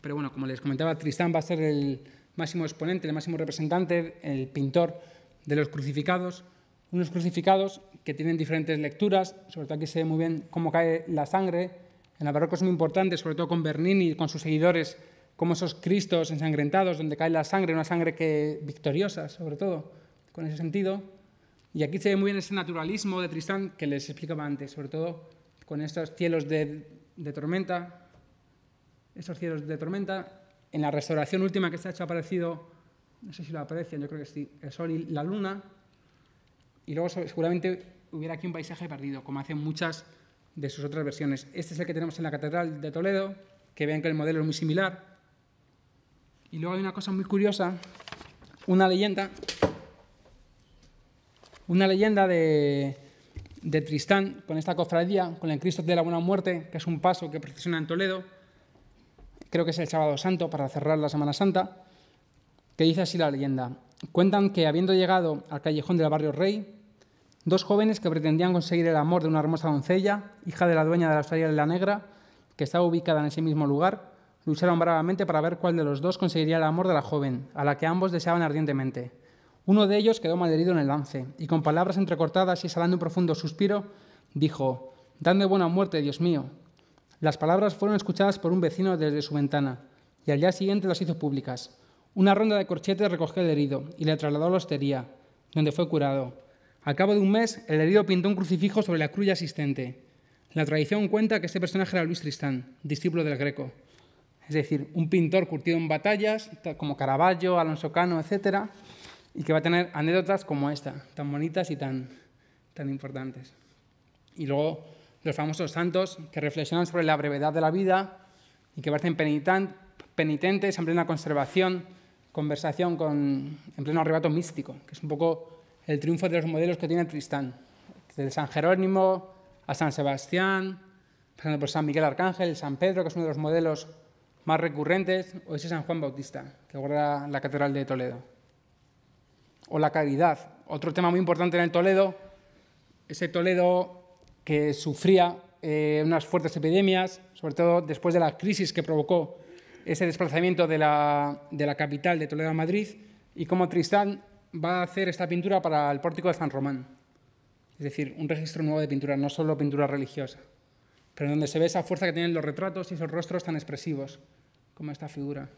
Pero bueno, como les comentaba, Tristán va a ser el máximo exponente, el máximo representante, el pintor de los crucificados unos crucificados que tienen diferentes lecturas, sobre todo aquí se ve muy bien cómo cae la sangre. En el barroco es muy importante, sobre todo con Bernini y con sus seguidores, como esos cristos ensangrentados donde cae la sangre, una sangre que victoriosa, sobre todo, con ese sentido. Y aquí se ve muy bien ese naturalismo de Tristán que les explicaba antes, sobre todo con estos cielos de tormenta, esos cielos de tormenta. En la restauración última que se ha hecho ha aparecido, no sé si lo aprecian, yo creo que sí, el sol y la luna, y luego seguramente hubiera aquí un paisaje perdido, como hacen muchas de sus otras versiones. Este es el que tenemos en la Catedral de Toledo, que vean que el modelo es muy similar. Y luego hay una cosa muy curiosa, una leyenda, una leyenda de, de Tristán con esta cofradía, con el Cristo de la Buena Muerte, que es un paso que procesiona en Toledo, creo que es el sábado santo para cerrar la Semana Santa, que dice así la leyenda. Cuentan que habiendo llegado al callejón del barrio Rey, Dos jóvenes que pretendían conseguir el amor de una hermosa doncella, hija de la dueña de la Hostería de la Negra, que estaba ubicada en ese mismo lugar, lucharon bravamente para ver cuál de los dos conseguiría el amor de la joven, a la que ambos deseaban ardientemente. Uno de ellos quedó malherido en el lance, y con palabras entrecortadas y exhalando un profundo suspiro, dijo, Dadme buena muerte, Dios mío. Las palabras fueron escuchadas por un vecino desde su ventana, y al día siguiente las hizo públicas. Una ronda de corchetes recogió al herido y le trasladó a la hostería, donde fue curado. Al cabo de un mes, el herido pintó un crucifijo sobre la cruz asistente. La tradición cuenta que este personaje era Luis Tristán, discípulo del Greco. Es decir, un pintor curtido en batallas, como Caravaggio, Alonso Cano, etc., y que va a tener anécdotas como esta, tan bonitas y tan, tan importantes. Y luego los famosos santos que reflexionan sobre la brevedad de la vida y que parecen penitentes en plena conservación, conversación con, en pleno arrebato místico, que es un poco el triunfo de los modelos que tiene Tristán, desde San Jerónimo a San Sebastián, pasando por San Miguel Arcángel, San Pedro, que es uno de los modelos más recurrentes, o ese San Juan Bautista, que guarda la Catedral de Toledo. O la caridad, otro tema muy importante en el Toledo, ese Toledo que sufría eh, unas fuertes epidemias, sobre todo después de la crisis que provocó ese desplazamiento de la, de la capital de Toledo a Madrid, y cómo Tristán va a hacer esta pintura para el pórtico de San Román. Es decir, un registro nuevo de pintura, no solo pintura religiosa, pero donde se ve esa fuerza que tienen los retratos y esos rostros tan expresivos, como esta figura.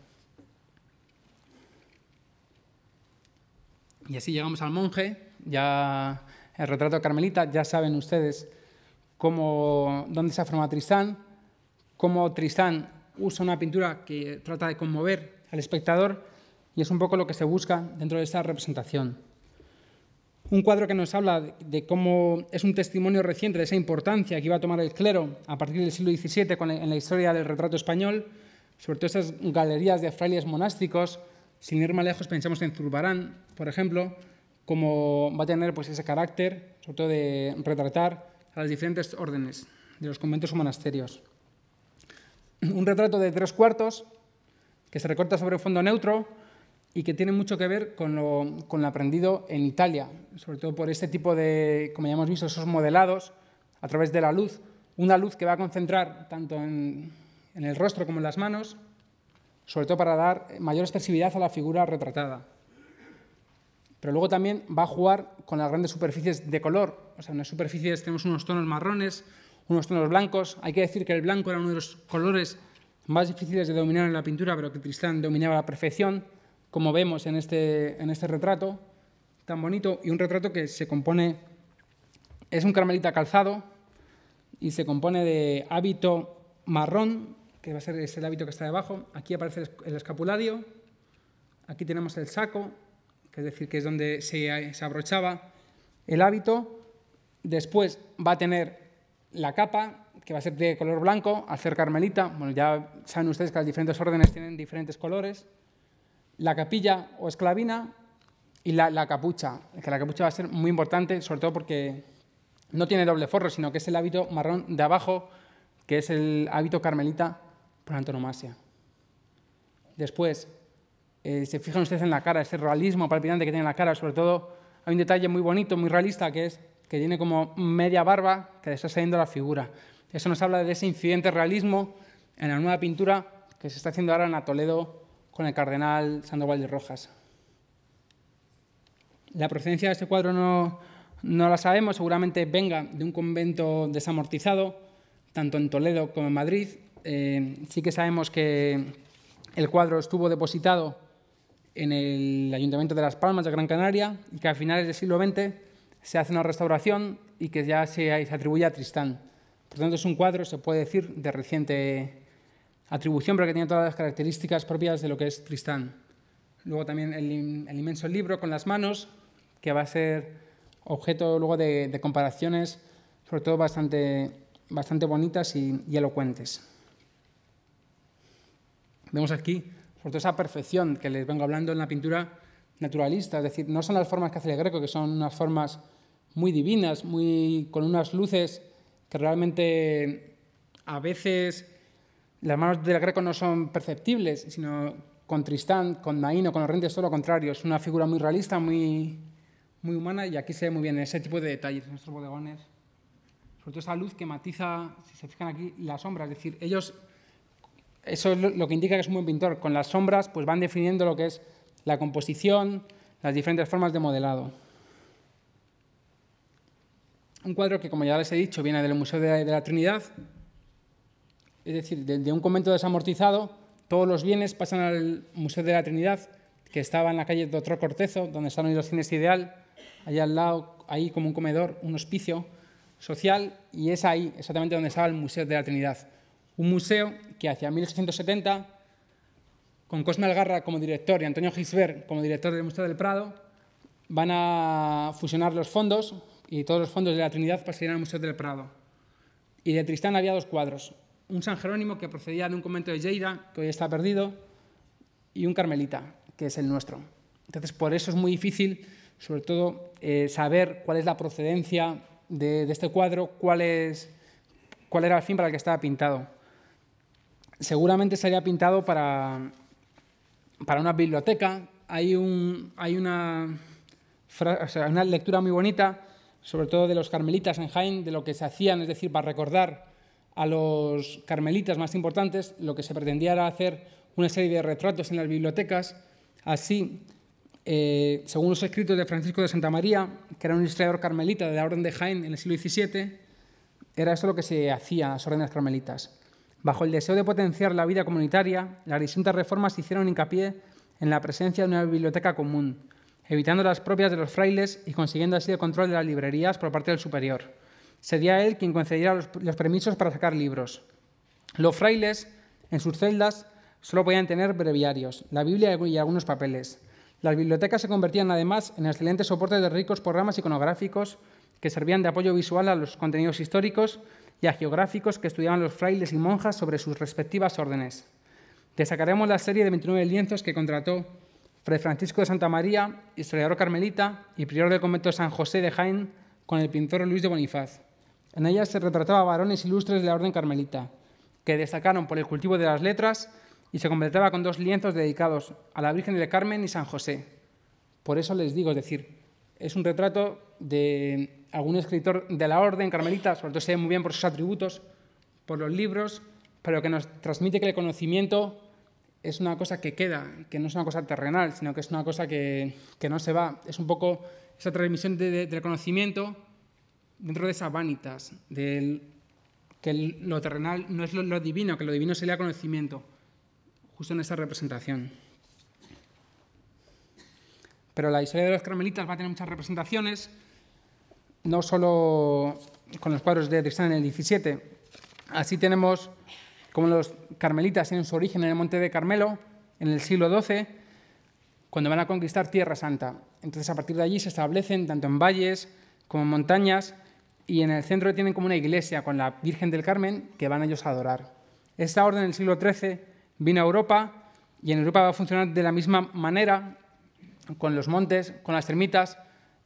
Y así llegamos al monje, ya el retrato de Carmelita, ya saben ustedes cómo, dónde se ha formado Tristán, cómo Tristán usa una pintura que trata de conmover al espectador y es un poco lo que se busca dentro de esta representación. Un cuadro que nos habla de cómo es un testimonio reciente de esa importancia que iba a tomar el clero a partir del siglo XVII en la historia del retrato español, sobre todo esas galerías de frailes monásticos. Sin ir más lejos, pensamos en Zurbarán, por ejemplo, cómo va a tener pues, ese carácter, sobre todo de retratar a las diferentes órdenes de los conventos o monasterios. Un retrato de tres cuartos que se recorta sobre fondo neutro, y que tiene mucho que ver con lo, con lo, aprendido en Italia, sobre todo por este tipo de, como ya hemos visto, esos modelados a través de la luz, una luz que va a concentrar tanto en, en el rostro como en las manos, sobre todo para dar mayor expresividad a la figura retratada. Pero luego también va a jugar con las grandes superficies de color, o sea, en las superficies tenemos unos tonos marrones, unos tonos blancos. Hay que decir que el blanco era uno de los colores más difíciles de dominar en la pintura, pero que Tristán dominaba a la perfección como vemos en este, en este retrato tan bonito, y un retrato que se compone, es un carmelita calzado y se compone de hábito marrón, que va a ser el hábito que está debajo, aquí aparece el escapulario, aquí tenemos el saco, que es decir, que es donde se, se abrochaba el hábito, después va a tener la capa, que va a ser de color blanco, al ser carmelita, bueno, ya saben ustedes que las diferentes órdenes tienen diferentes colores, la capilla o esclavina Y la, la, capucha, que la capucha va a ser muy importante, sobre todo porque no tiene doble forro, sino que es el hábito marrón de abajo, que es el hábito carmelita por antonomasia. Después, eh, se fijan ustedes en la cara, ese realismo palpitante que tiene la cara, sobre todo hay un detalle muy bonito, muy realista, que es que tiene como media barba que le está saliendo la figura. Eso nos habla de ese incidente realismo en la nueva pintura que se está haciendo ahora en Toledo con el cardenal Sandoval de Rojas. La procedencia de este cuadro no, no la sabemos, seguramente venga de un convento desamortizado, tanto en Toledo como en Madrid. Eh, sí que sabemos que el cuadro estuvo depositado en el Ayuntamiento de Las Palmas de Gran Canaria y que a finales del siglo XX se hace una restauración y que ya se, atribuye a Tristán. Por tanto, es un cuadro, se puede decir, de reciente atribución, pero que tiene todas las características propias de lo que es Tristán. Luego también el, inmenso libro con las manos, que va a ser objeto luego de, comparaciones, sobre todo bastante, bastante bonitas y, y elocuentes. Vemos aquí, sobre todo esa perfección que les vengo hablando en la pintura naturalista, es decir, no son las formas que hace el Greco, que son unas formas muy divinas, muy, con unas luces que realmente a veces las manos del Greco no son perceptibles, sino con Tristán, con Naino, con Orrente, es todo lo contrario, es una figura muy realista, muy, muy humana y aquí se ve muy bien ese tipo de detalles en nuestros bodegones. Sobre todo esa luz que matiza, si se fijan aquí, la sombra, es decir, ellos, eso es lo que indica que es un buen pintor, con las sombras pues van definiendo lo que es la composición, las diferentes formas de modelado. Un cuadro que, como ya les he dicho, viene del Museo de la, Trinidad, es decir, de, un convento desamortizado, todos los bienes pasan al Museo de la Trinidad, que estaba en la calle Doctor Cortezo, donde están hoy los cines Ideal, allá al lado, ahí como un comedor, un hospicio social, y es ahí exactamente donde estaba el Museo de la Trinidad. Un museo que hacia 1870 con Cosme Algarra como director y Antonio Gisbert como director del Museo del Prado, van a fusionar los fondos y todos los fondos de la Trinidad pasarían al Museo del Prado. Y de Tristán había dos cuadros, un San Jerónimo que procedía de un convento de Lleida, que hoy está perdido, y un Carmelita, que es el nuestro. Entonces, por eso es muy difícil, sobre todo, eh, saber cuál es la procedencia de, de este cuadro, cuál, es, cuál era el fin para el que estaba pintado. Seguramente sería pintado para, para una biblioteca. Hay, un, hay una, una lectura muy bonita, sobre todo de los carmelitas en Jaén, de lo que se hacían, es decir, para recordar a los carmelitas más importantes, lo que se pretendía era hacer una serie de retratos en las bibliotecas. Así, eh, según los escritos de Francisco de Santa María, que era un historiador carmelita de la Orden de Jaén en el siglo XVII, era eso lo que se hacía a las órdenes carmelitas. Bajo el deseo de potenciar la vida comunitaria, las distintas reformas hicieron hincapié en la presencia de una biblioteca común, evitando las propias de los frailes y consiguiendo así el control de las librerías por parte del superior. Sería él quien concediera los, permisos para sacar libros. Los frailes, en sus celdas, solo podían tener breviarios, la Biblia y algunos papeles. Las bibliotecas se convertían además en excelentes soportes de ricos programas iconográficos que servían de apoyo visual a los contenidos históricos y a geográficos que estudiaban los frailes y monjas sobre sus respectivas órdenes. Destacaremos la serie de 29 lienzos que contrató Fray Francisco de Santa María, historiador carmelita y prior del convento de San José de Jaén, con el pintor Luis de Bonifaz. En ellas se retrataba a varones ilustres de la orden carmelita, que destacaron por el cultivo de las letras y se completaba con dos lienzos dedicados a la Virgen del Carmen y San José. Por eso les digo, es decir, es un retrato de algún escritor de la orden carmelita, sobre todo se ve muy bien por sus atributos, por los libros, pero que nos transmite que el conocimiento es una cosa que queda, que no es una cosa terrenal, sino que es una cosa que, no se va. Es un poco esa transmisión del conocimiento dentro de esas vanitas, del, que lo terrenal no es lo, divino, que lo divino sería conocimiento, justo en esa representación. Pero la historia de los carmelitas va a tener muchas representaciones, no solo con los cuadros de Tristán en el 17. Así tenemos como los carmelitas tienen su origen en el Monte de Carmelo, en el siglo XII, cuando van a conquistar Tierra Santa. Entonces, a partir de allí se establecen tanto en valles como en montañas y en el centro tienen como una iglesia con la Virgen del Carmen que van ellos a adorar. Esta orden en el siglo XIII vino a Europa y en Europa va a funcionar de la misma manera con los montes, con las termitas.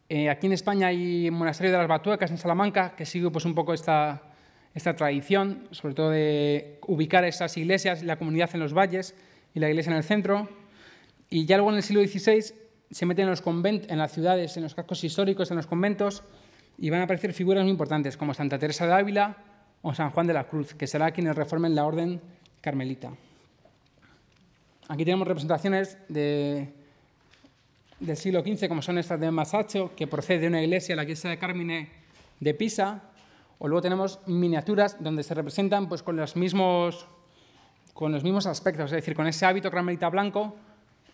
Eh, aquí en España hay monasterio de las Batuecas en Salamanca que sigue pues, un poco esta, esta tradición, sobre todo de ubicar esas iglesias, la comunidad en los valles y la iglesia en el centro. Y ya luego en el siglo XVI se meten en las ciudades, en los cascos históricos, en los conventos, y van a aparecer figuras muy importantes como Santa Teresa de Ávila o San Juan de la Cruz, que será quienes reformen la orden carmelita. Aquí tenemos representaciones de, del siglo XV, como son estas de Masaccio, que procede de una iglesia, la iglesia de Carmine de Pisa, o luego tenemos miniaturas donde se representan pues, con, los mismos, con los mismos aspectos, es decir, con ese hábito carmelita blanco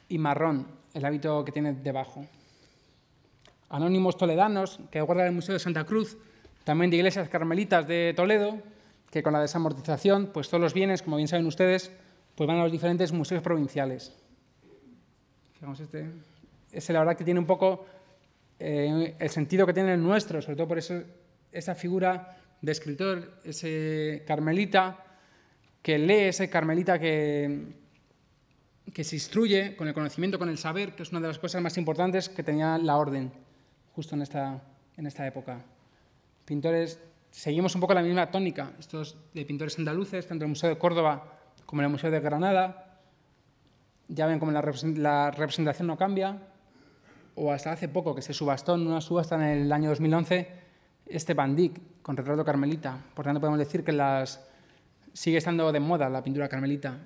y marrón, el hábito que tiene debajo. Anónimos toledanos que guardan el Museo de Santa Cruz, también de iglesias carmelitas de Toledo, que con la desamortización, pues todos los bienes, como bien saben ustedes, pues van a los diferentes museos provinciales. Fijamos este. Ese la verdad que tiene un poco eh, el sentido que tiene el nuestro, sobre todo por eso esa figura de escritor, ese carmelita que lee, ese carmelita que, que se instruye con el conocimiento, con el saber, que es una de las cosas más importantes que tenía la orden justo en esta, en esta época. Pintores, seguimos un poco la misma tónica, estos de pintores andaluces, tanto en el Museo de Córdoba como en el Museo de Granada. Ya ven cómo la representación no cambia, o hasta hace poco que se subastó en una subasta en el año 2011 este bandic con retrato carmelita. Por tanto, podemos decir que las... sigue estando de moda la pintura carmelita,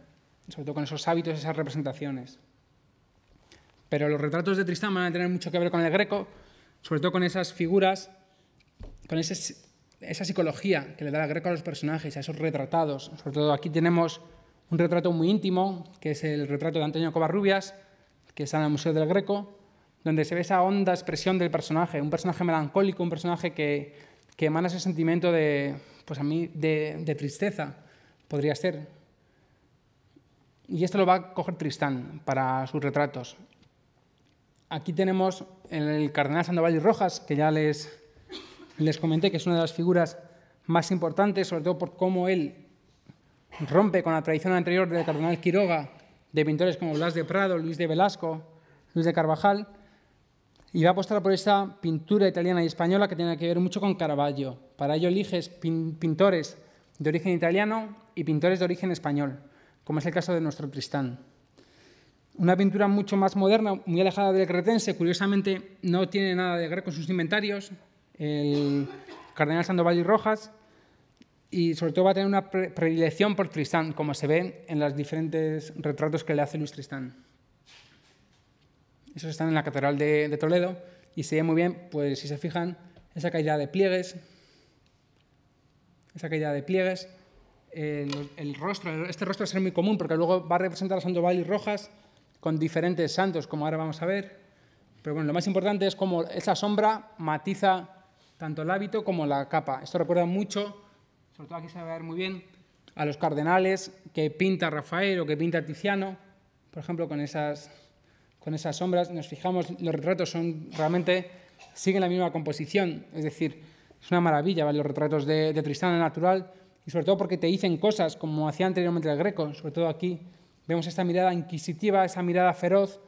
sobre todo con esos hábitos, esas representaciones. Pero los retratos de Tristán van a tener mucho que ver con el greco, sobre todo con esas figuras, con esa psicología que le da el greco a los personajes, a esos retratados. Sobre todo aquí tenemos un retrato muy íntimo, que es el retrato de Antonio Covarrubias, que está en el Museo del Greco, donde se ve esa honda expresión del personaje, un personaje melancólico, un personaje que, que emana ese sentimiento de, pues a mí, de, tristeza, podría ser. Y esto lo va a coger Tristán para sus retratos. Aquí tenemos el cardenal Sandoval y Rojas, que ya les, les comenté que es una de las figuras más importantes, sobre todo por cómo él rompe con la tradición anterior del cardenal Quiroga, de pintores como Blas de Prado, Luis de Velasco, Luis de Carvajal, y va a apostar por esa pintura italiana y española que tiene que ver mucho con Caravaggio. Para ello eliges pintores de origen italiano y pintores de origen español, como es el caso de nuestro Tristán. Una pintura mucho más moderna, muy alejada del cretense, curiosamente no tiene nada de greco en sus inventarios, el cardenal Sandoval y Rojas, y sobre todo va a tener una predilección por Tristán, como se ve en los diferentes retratos que le hace Luis Tristán. Esos están en la Catedral de, Toledo y se ve muy bien, pues si se fijan, esa caída de pliegues, esa caída de pliegues, el, rostro, este rostro va a ser muy común porque luego va a representar a Sandoval y Rojas con diferentes santos, como ahora vamos a ver. Pero bueno, lo más importante es cómo esa sombra matiza tanto el hábito como la capa. Esto recuerda mucho, sobre todo aquí se va a ver muy bien, a los cardenales que pinta Rafael o que pinta Tiziano, por ejemplo, con esas con esas sombras, nos fijamos, los retratos son realmente siguen la misma composición, es decir, es una maravilla los retratos de, Tristán natural y sobre todo porque te dicen cosas como hacía anteriormente el Greco, sobre todo aquí vemos esta mirada inquisitiva, esa mirada feroz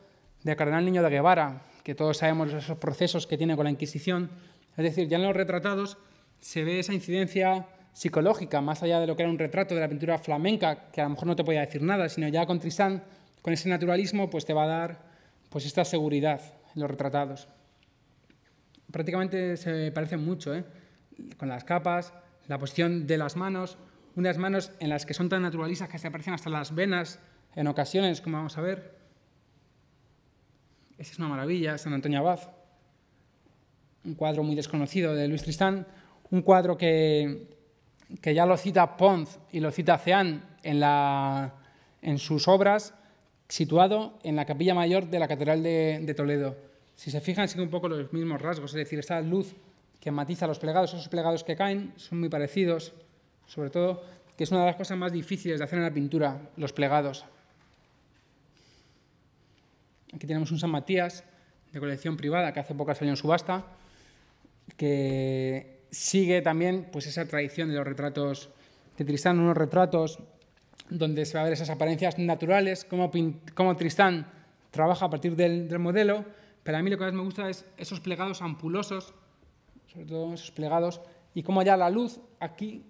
del cardenal Niño de Guevara, que todos sabemos esos procesos que tiene con la Inquisición, es decir, ya en los retratados se ve esa incidencia psicológica, más allá de lo que era un retrato de la pintura flamenca, que a lo mejor no te podía decir nada, sino ya con Tristán, con ese naturalismo, pues te va a dar pues esta seguridad en los retratados. Prácticamente se parecen mucho, ¿eh? con las capas, la posición de las manos, unas manos en las que son tan naturalistas que se aparecen hasta las venas en ocasiones, como vamos a ver. Esa es una maravilla, San Antonio Abad. Un cuadro muy desconocido de Luis Tristán, un cuadro que, que ya lo cita Pons y lo cita Ceán en, la, en sus obras, situado en la capilla mayor de la Catedral de, Toledo. Si se fijan, sigue un poco los mismos rasgos, es decir, esta luz que matiza los plegados, esos plegados que caen son muy parecidos, sobre todo que es una de las cosas más difíciles de hacer en la pintura, los plegados. Aquí tenemos un San Matías de colección privada que hace poco salió en subasta, que sigue también pues, esa tradición de los retratos de Tristán, unos retratos donde se va a ver esas apariencias naturales, cómo, Tristán trabaja a partir del, modelo, Pero a mí lo que más me gusta es esos plegados ampulosos, sobre todo esos plegados, y cómo ya la luz aquí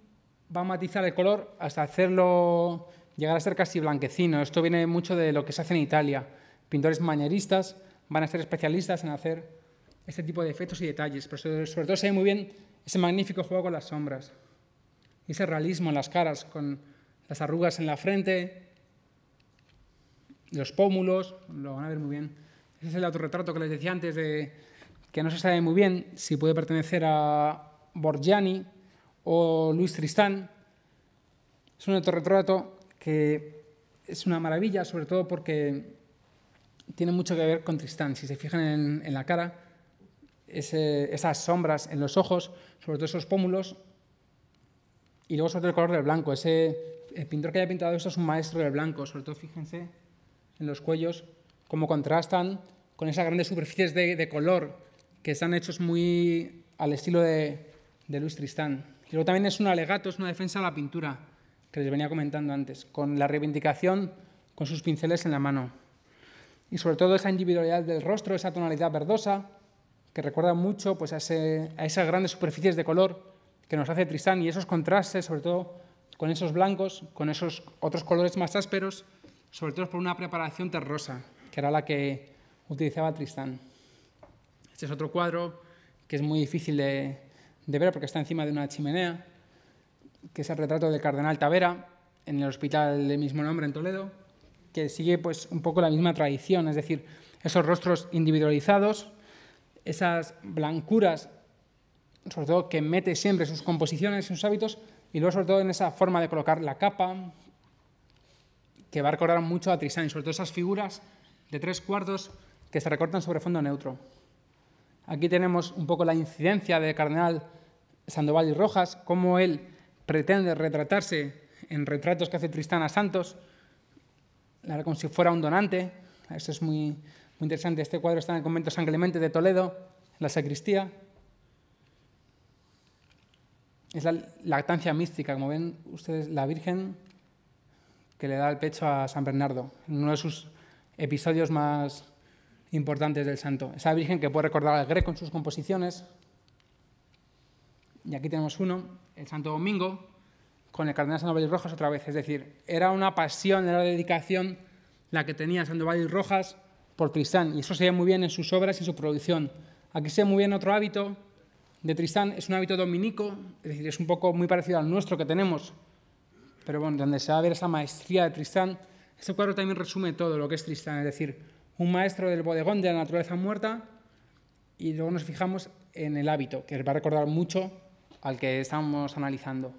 va a matizar el color hasta hacerlo llegar a ser casi blanquecino. Esto viene mucho de lo que se hace en Italia. Pintores manieristas van a ser especialistas en hacer este tipo de efectos y detalles, pero sobre, todo se ve muy bien ese magnífico juego con las sombras, y ese realismo en las caras, con las arrugas en la frente, los pómulos, lo van a ver muy bien. Ese es el autorretrato que les decía antes de que no se sabe muy bien si puede pertenecer a Borgiani o Luis Tristán. Es un autorretrato que es una maravilla, sobre todo porque tiene mucho que ver con Tristán. Si se fijan en, la cara, esas sombras en los ojos, sobre todo esos pómulos, y luego sobre todo el color del blanco. Ese, el pintor que haya pintado esto es un maestro del blanco, sobre todo fíjense en los cuellos, cómo contrastan con esas grandes superficies de, color que están hechos muy al estilo de, Luis Tristán. Y luego también es un alegato, es una defensa de la pintura, que les venía comentando antes, con la reivindicación con sus pinceles en la mano. Y sobre todo esa individualidad del rostro, esa tonalidad verdosa, que recuerda mucho pues, a, a esas grandes superficies de color que nos hace Tristán y esos contrastes, sobre todo con esos blancos, con esos otros colores más ásperos, sobre todo por una preparación terrosa, que era la que utilizaba Tristán. Este es otro cuadro que es muy difícil de, ver porque está encima de una chimenea, que es el retrato del cardenal Tavera en el hospital del mismo nombre en Toledo, que sigue pues un poco la misma tradición, es decir, esos rostros individualizados, esas blancuras, sobre todo que mete siempre sus composiciones, sus hábitos, y luego sobre todo en esa forma de colocar la capa, que va a recordar mucho a Tristán, y sobre todo esas figuras de tres cuartos que se recortan sobre fondo neutro. Aquí tenemos un poco la incidencia del cardenal Sandoval y Rojas, cómo él pretende retratarse en retratos que hace Tristán a Santos, como si fuera un donante. Eso es muy, muy interesante. Este cuadro está en el convento San Clemente de Toledo, en la sacristía. Es la lactancia mística, como ven ustedes, la Virgen que le da el pecho a San Bernardo, en uno de sus episodios más importantes del santo. Esa Virgen que puede recordar al Greco en sus composiciones. Y aquí tenemos uno, el Santo Domingo, con el cardenal Sandoval y Rojas otra vez. Es decir, era una pasión, era una dedicación la que tenía Sandoval y Rojas por Tristán. Y eso se ve muy bien en sus obras y su producción. Aquí se ve muy bien otro hábito de Tristán. Es un hábito dominico, es decir, es un poco muy parecido al nuestro que tenemos. Pero bueno, donde se va a ver esa maestría de Tristán. Este cuadro también resume todo lo que es Tristán. Es decir, un maestro del bodegón de la naturaleza muerta y luego nos fijamos en el hábito, que va a recordar mucho al que estamos analizando.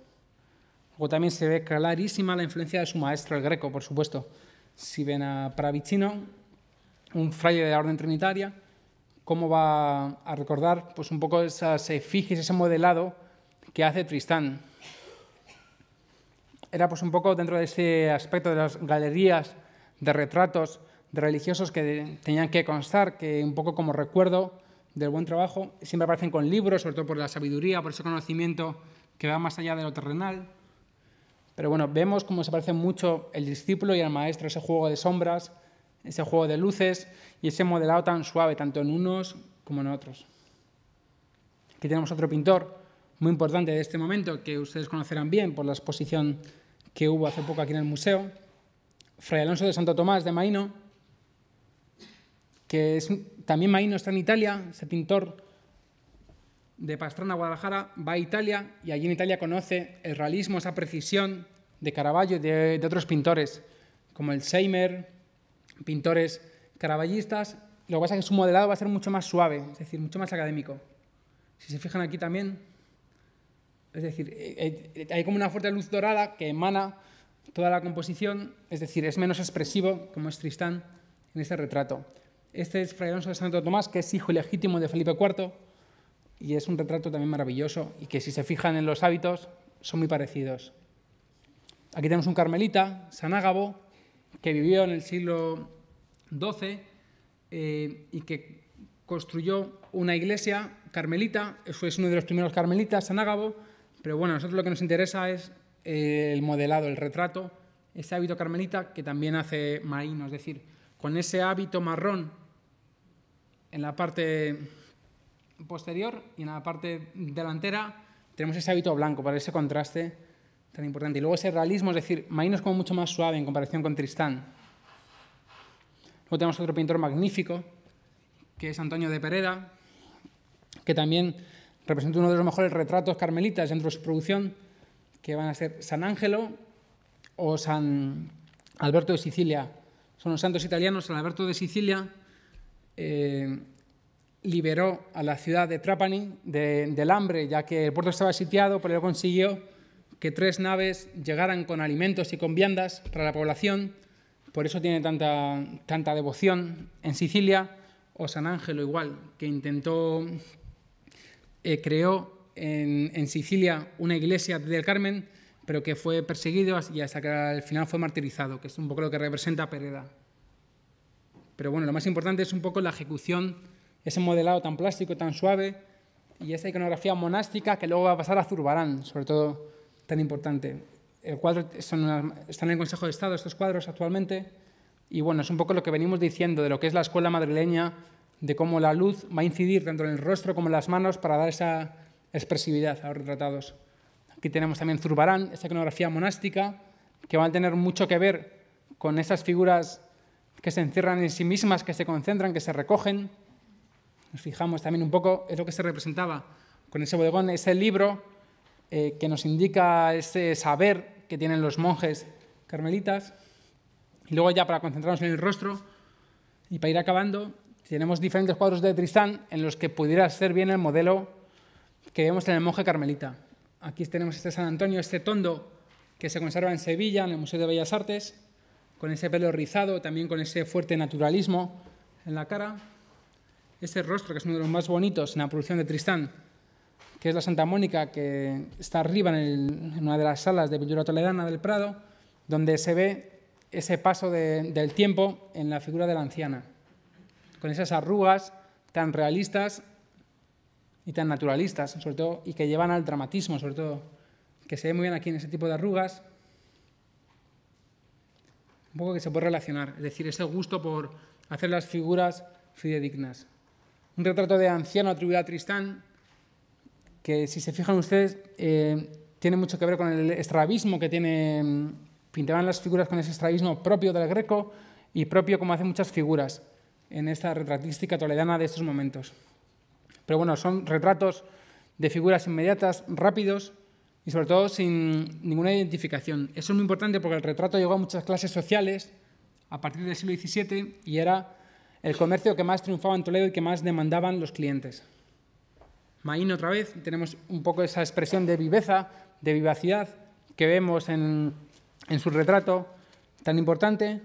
Luego también se ve clarísima la influencia de su maestro, el greco, por supuesto. Si ven a Pravicino, un fraile de la orden trinitaria, cómo va a recordar pues, un poco esas efigies, ese modelado que hace Tristán. Era pues, un poco dentro de ese aspecto de las galerías de retratos de religiosos que tenían que constar, que un poco como recuerdo del buen trabajo, siempre aparecen con libros, sobre todo por la sabiduría, por ese conocimiento que va más allá de lo terrenal. Pero bueno, vemos cómo se parece mucho el discípulo y el maestro, ese juego de sombras, ese juego de luces y ese modelado tan suave, tanto en unos como en otros. Aquí tenemos otro pintor muy importante de este momento, que ustedes conocerán bien por la exposición que hubo hace poco aquí en el museo, Fray Alonso de Santo Tomás de Maíno, que es, también Maíno está en Italia, ese pintor de Pastrana, Guadalajara, va a Italia y allí en Italia conoce el realismo, esa precisión de Caravaggio y de, otros pintores, como el Seimer, pintores caraballistas. Lo que pasa es que su modelado va a ser mucho más suave, es decir, mucho más académico. Si se fijan aquí también, es decir, eh, eh, hay como una fuerte luz dorada que emana toda la composición, es decir, es menos expresivo, como es Tristán en este retrato. Este es Fray Alonso de Santo Tomás, que es hijo ilegítimo de Felipe IV, y es un retrato también maravilloso, y que si se fijan en los hábitos, son muy parecidos. Aquí tenemos un carmelita, San Ágabo, que vivió en el siglo XII eh, y que construyó una iglesia carmelita, eso es uno de los primeros carmelitas, San Ágabo, pero bueno, a nosotros lo que nos interesa es eh, el modelado, el retrato, ese hábito carmelita que también hace Maíno, es decir, con ese hábito marrón en la parte posterior y en la parte delantera tenemos ese hábito blanco para ese contraste tan importante. Y luego ese realismo, es decir, Maíno es como mucho más suave en comparación con Tristán. Luego tenemos otro pintor magnífico, que es Antonio de Pereda, que también representa uno de los mejores retratos carmelitas dentro de su producción, que van a ser San Ángelo o San Alberto de Sicilia. Son los santos italianos. San Alberto de Sicilia eh, liberó a la ciudad de Trapani del hambre, ya que el puerto estaba sitiado, pero él consiguió que tres naves llegaran con alimentos y con viandas para la población. Por eso tiene tanta, tanta devoción en Sicilia. O San Ángelo igual, que intentó eh, creó en, Sicilia una iglesia del Carmen, pero que fue perseguido y hasta que al final fue martirizado, que es un poco lo que representa Pereda. Pero bueno, lo más importante es un poco la ejecución, ese modelado tan plástico, tan suave, y esa iconografía monástica que luego va a pasar a Zurbarán, sobre todo tan importante. El cuadro están en el Consejo de Estado estos cuadros actualmente, y bueno, es un poco lo que venimos diciendo de lo que es la escuela madrileña de cómo la luz va a incidir tanto en el rostro como en las manos para dar esa expresividad a los retratados. Aquí tenemos también Zurbarán, esa iconografía monástica, que va a tener mucho que ver con esas figuras que se encierran en sí mismas, que se concentran, que se recogen. Nos fijamos también un poco, es lo que se representaba con ese bodegón, ese libro eh, que nos indica ese saber que tienen los monjes carmelitas. Y luego ya para concentrarnos en el rostro y para ir acabando, tenemos diferentes cuadros de Tristán en los que pudiera ser bien el modelo que vemos en el monje carmelita. Aquí tenemos este San Antonio, este tondo que se conserva en Sevilla, en el Museo de Bellas Artes, con ese pelo rizado, también con ese fuerte naturalismo en la cara. Ese rostro, que es uno de los más bonitos en la producción de Tristán, que es la Santa Mónica, que está arriba en, una de las salas de pintura toledana del Prado, donde se ve ese paso del tiempo en la figura de la anciana con esas arrugas tan realistas y tan naturalistas, sobre todo, y que llevan al dramatismo, sobre todo, que se ve muy bien aquí en ese tipo de arrugas, un poco que se puede relacionar, es decir, ese gusto por hacer las figuras fidedignas. Un retrato de anciano atribuido a Tristán, que si se fijan ustedes, eh, tiene mucho que ver con el estrabismo que tiene, pintaban las figuras con ese estrabismo propio del greco y propio como hacen muchas figuras en esta retratística toledana de estos momentos. Pero bueno, son retratos de figuras inmediatas, rápidos y sobre todo sin ninguna identificación. Eso es muy importante porque el retrato llegó a muchas clases sociales a partir del siglo XVII y era el comercio que más triunfaba en Toledo y que más demandaban los clientes. Maín otra vez, tenemos un poco esa expresión de viveza, de vivacidad que vemos en, en su retrato tan importante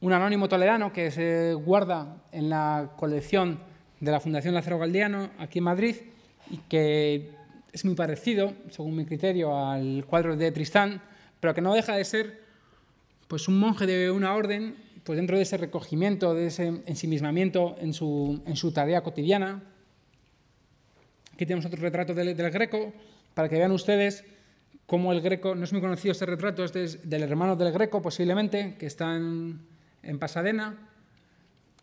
un anónimo toledano que se guarda en la colección de la Fundación Lázaro Galdiano aquí en Madrid y que es muy parecido, según mi criterio, al cuadro de Tristán, pero que no deja de ser pues, un monje de una orden pues, dentro de ese recogimiento, de ese ensimismamiento en su, en su tarea cotidiana. Aquí tenemos otro retrato del, del Greco, para que vean ustedes cómo el Greco, no es muy conocido este retrato, este es del hermano del Greco posiblemente, que está en, en Pasadena.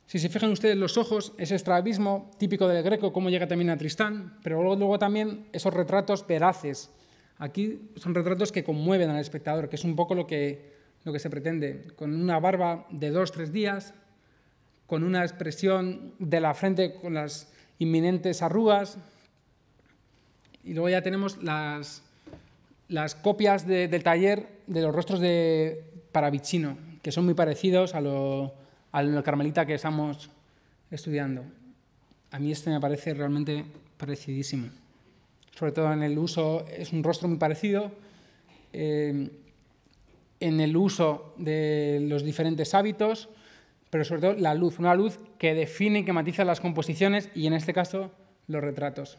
Si se fijan ustedes los ojos, ese estrabismo típico del greco, cómo llega también a Tristán, pero luego, luego también esos retratos veraces. Aquí son retratos que conmueven al espectador, que es un poco lo que, lo que se pretende, con una barba de dos, tres días, con una expresión de la frente con las inminentes arrugas, y luego ya tenemos las, copias del taller de los rostros de Paravicino, que son muy parecidos a lo, carmelita que estamos estudiando. A mí este me parece realmente parecidísimo. Sobre todo en el uso, es un rostro muy parecido. Eh, en el uso de los diferentes hábitos, pero sobre todo la luz, una luz que define y que matiza las composiciones y en este caso los retratos.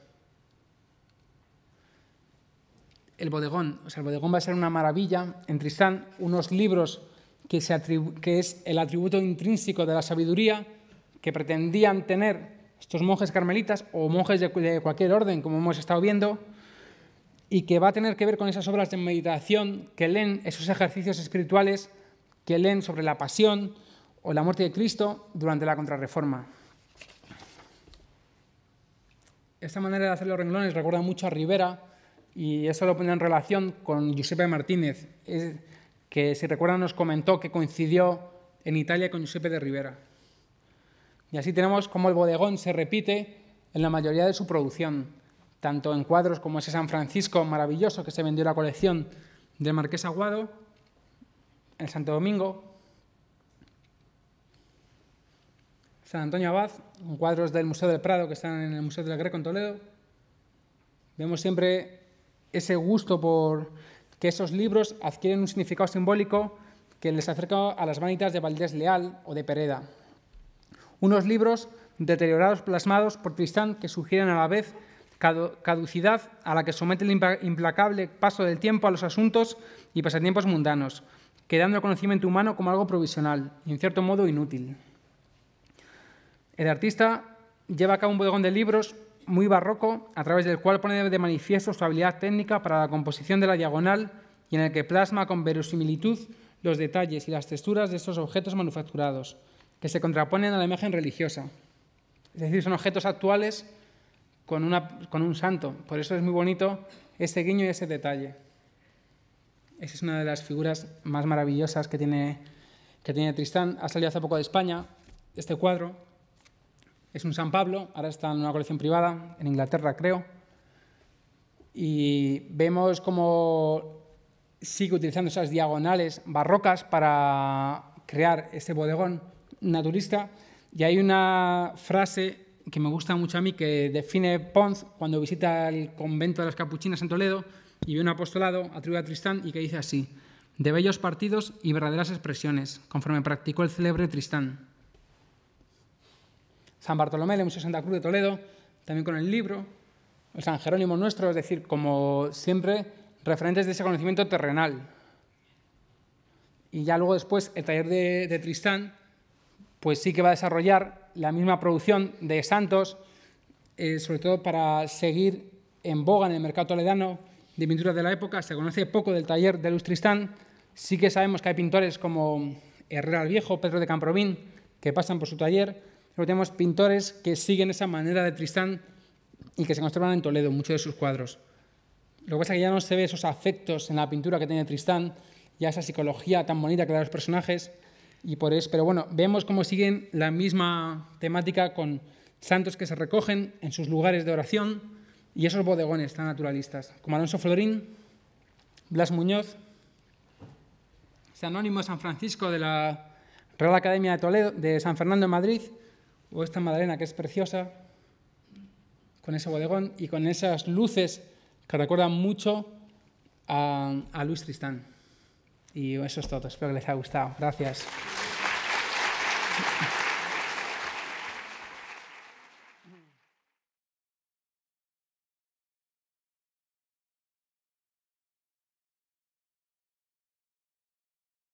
El bodegón, o sea, el bodegón va a ser una maravilla. En Tristán, unos libros que, es el atributo intrínseco de la sabiduría que pretendían tener estos monjes carmelitas o monjes de, cualquier orden, como hemos estado viendo, y que va a tener que ver con esas obras de meditación que leen esos ejercicios espirituales que leen sobre la pasión o la muerte de Cristo durante la contrarreforma. esta manera de hacer los renglones recuerda mucho a Rivera y eso lo pone en relación con Giuseppe Martínez, que si recuerdan nos comentó que coincidió en Italia con Giuseppe de Rivera. Y así tenemos como el bodegón se repite en la mayoría de su producción, tanto en cuadros como ese San Francisco maravilloso que se vendió la colección del Marqués Aguado, en Santo Domingo, San Antonio Abad, cuadros del Museo del Prado que están en el Museo del Greco en Toledo. Vemos siempre ese gusto por que esos libros adquieren un significado simbólico que les acerca a las vanitas de Valdés Leal o de Pereda. Unos libros deteriorados plasmados por Tristán que sugieren a la vez caducidad a la que somete el implacable paso del tiempo a los asuntos y pasatiempos mundanos, quedando el conocimiento humano como algo provisional y en cierto modo inútil. El artista lleva a cabo un bodegón de libros muy barroco, a través del cual pone de manifiesto su habilidad técnica para la composición de la diagonal y en el que plasma con verosimilitud los detalles y las texturas de estos objetos manufacturados, que se contraponen a la imagen religiosa. Es decir, son objetos actuales con, un santo. Por eso es muy bonito ese guiño y ese detalle. Esa es una de las figuras más maravillosas que tiene, que tiene Tristán. Ha salido hace poco de España este cuadro es un San Pablo, ahora está en una colección privada, en Inglaterra creo, y vemos cómo sigue utilizando esas diagonales barrocas para crear ese bodegón naturista. Y hay una frase que me gusta mucho a mí que define Pons cuando visita el convento de las Capuchinas en Toledo y ve un apostolado atribuido a Tristán y que dice así, de bellos partidos y verdaderas expresiones, conforme practicó el célebre Tristán. San Bartolomé, el Museo Santa Cruz de Toledo, también con el libro, el San Jerónimo nuestro, es decir, como siempre, referentes de ese conocimiento terrenal. Y ya luego después el taller de, Tristán, pues sí que va a desarrollar la misma producción de santos, eh, sobre todo para seguir en boga en el mercado toledano de pinturas de la época. Se conoce poco del taller de Luz Tristán, sí que sabemos que hay pintores como Herrera el Viejo, Pedro de Camprovín, que pasan por su taller, Luego tenemos pintores que siguen esa manera de Tristán y que se conservan en Toledo, muchos de sus cuadros. Lo que pasa es que ya no se ve esos afectos en la pintura que tiene Tristán, ya esa psicología tan bonita que da los personajes, y por eso, pero bueno, vemos cómo siguen la misma temática con santos que se recogen en sus lugares de oración y esos bodegones tan naturalistas, como Alonso Florín, Blas Muñoz, San Anónimo San Francisco de la Real Academia de Toledo, de San Fernando en Madrid, o esta Madalena que es preciosa, con ese bodegón y con esas luces que recuerdan mucho a, a Luis Tristán. Y eso es todo, espero que les haya gustado. Gracias.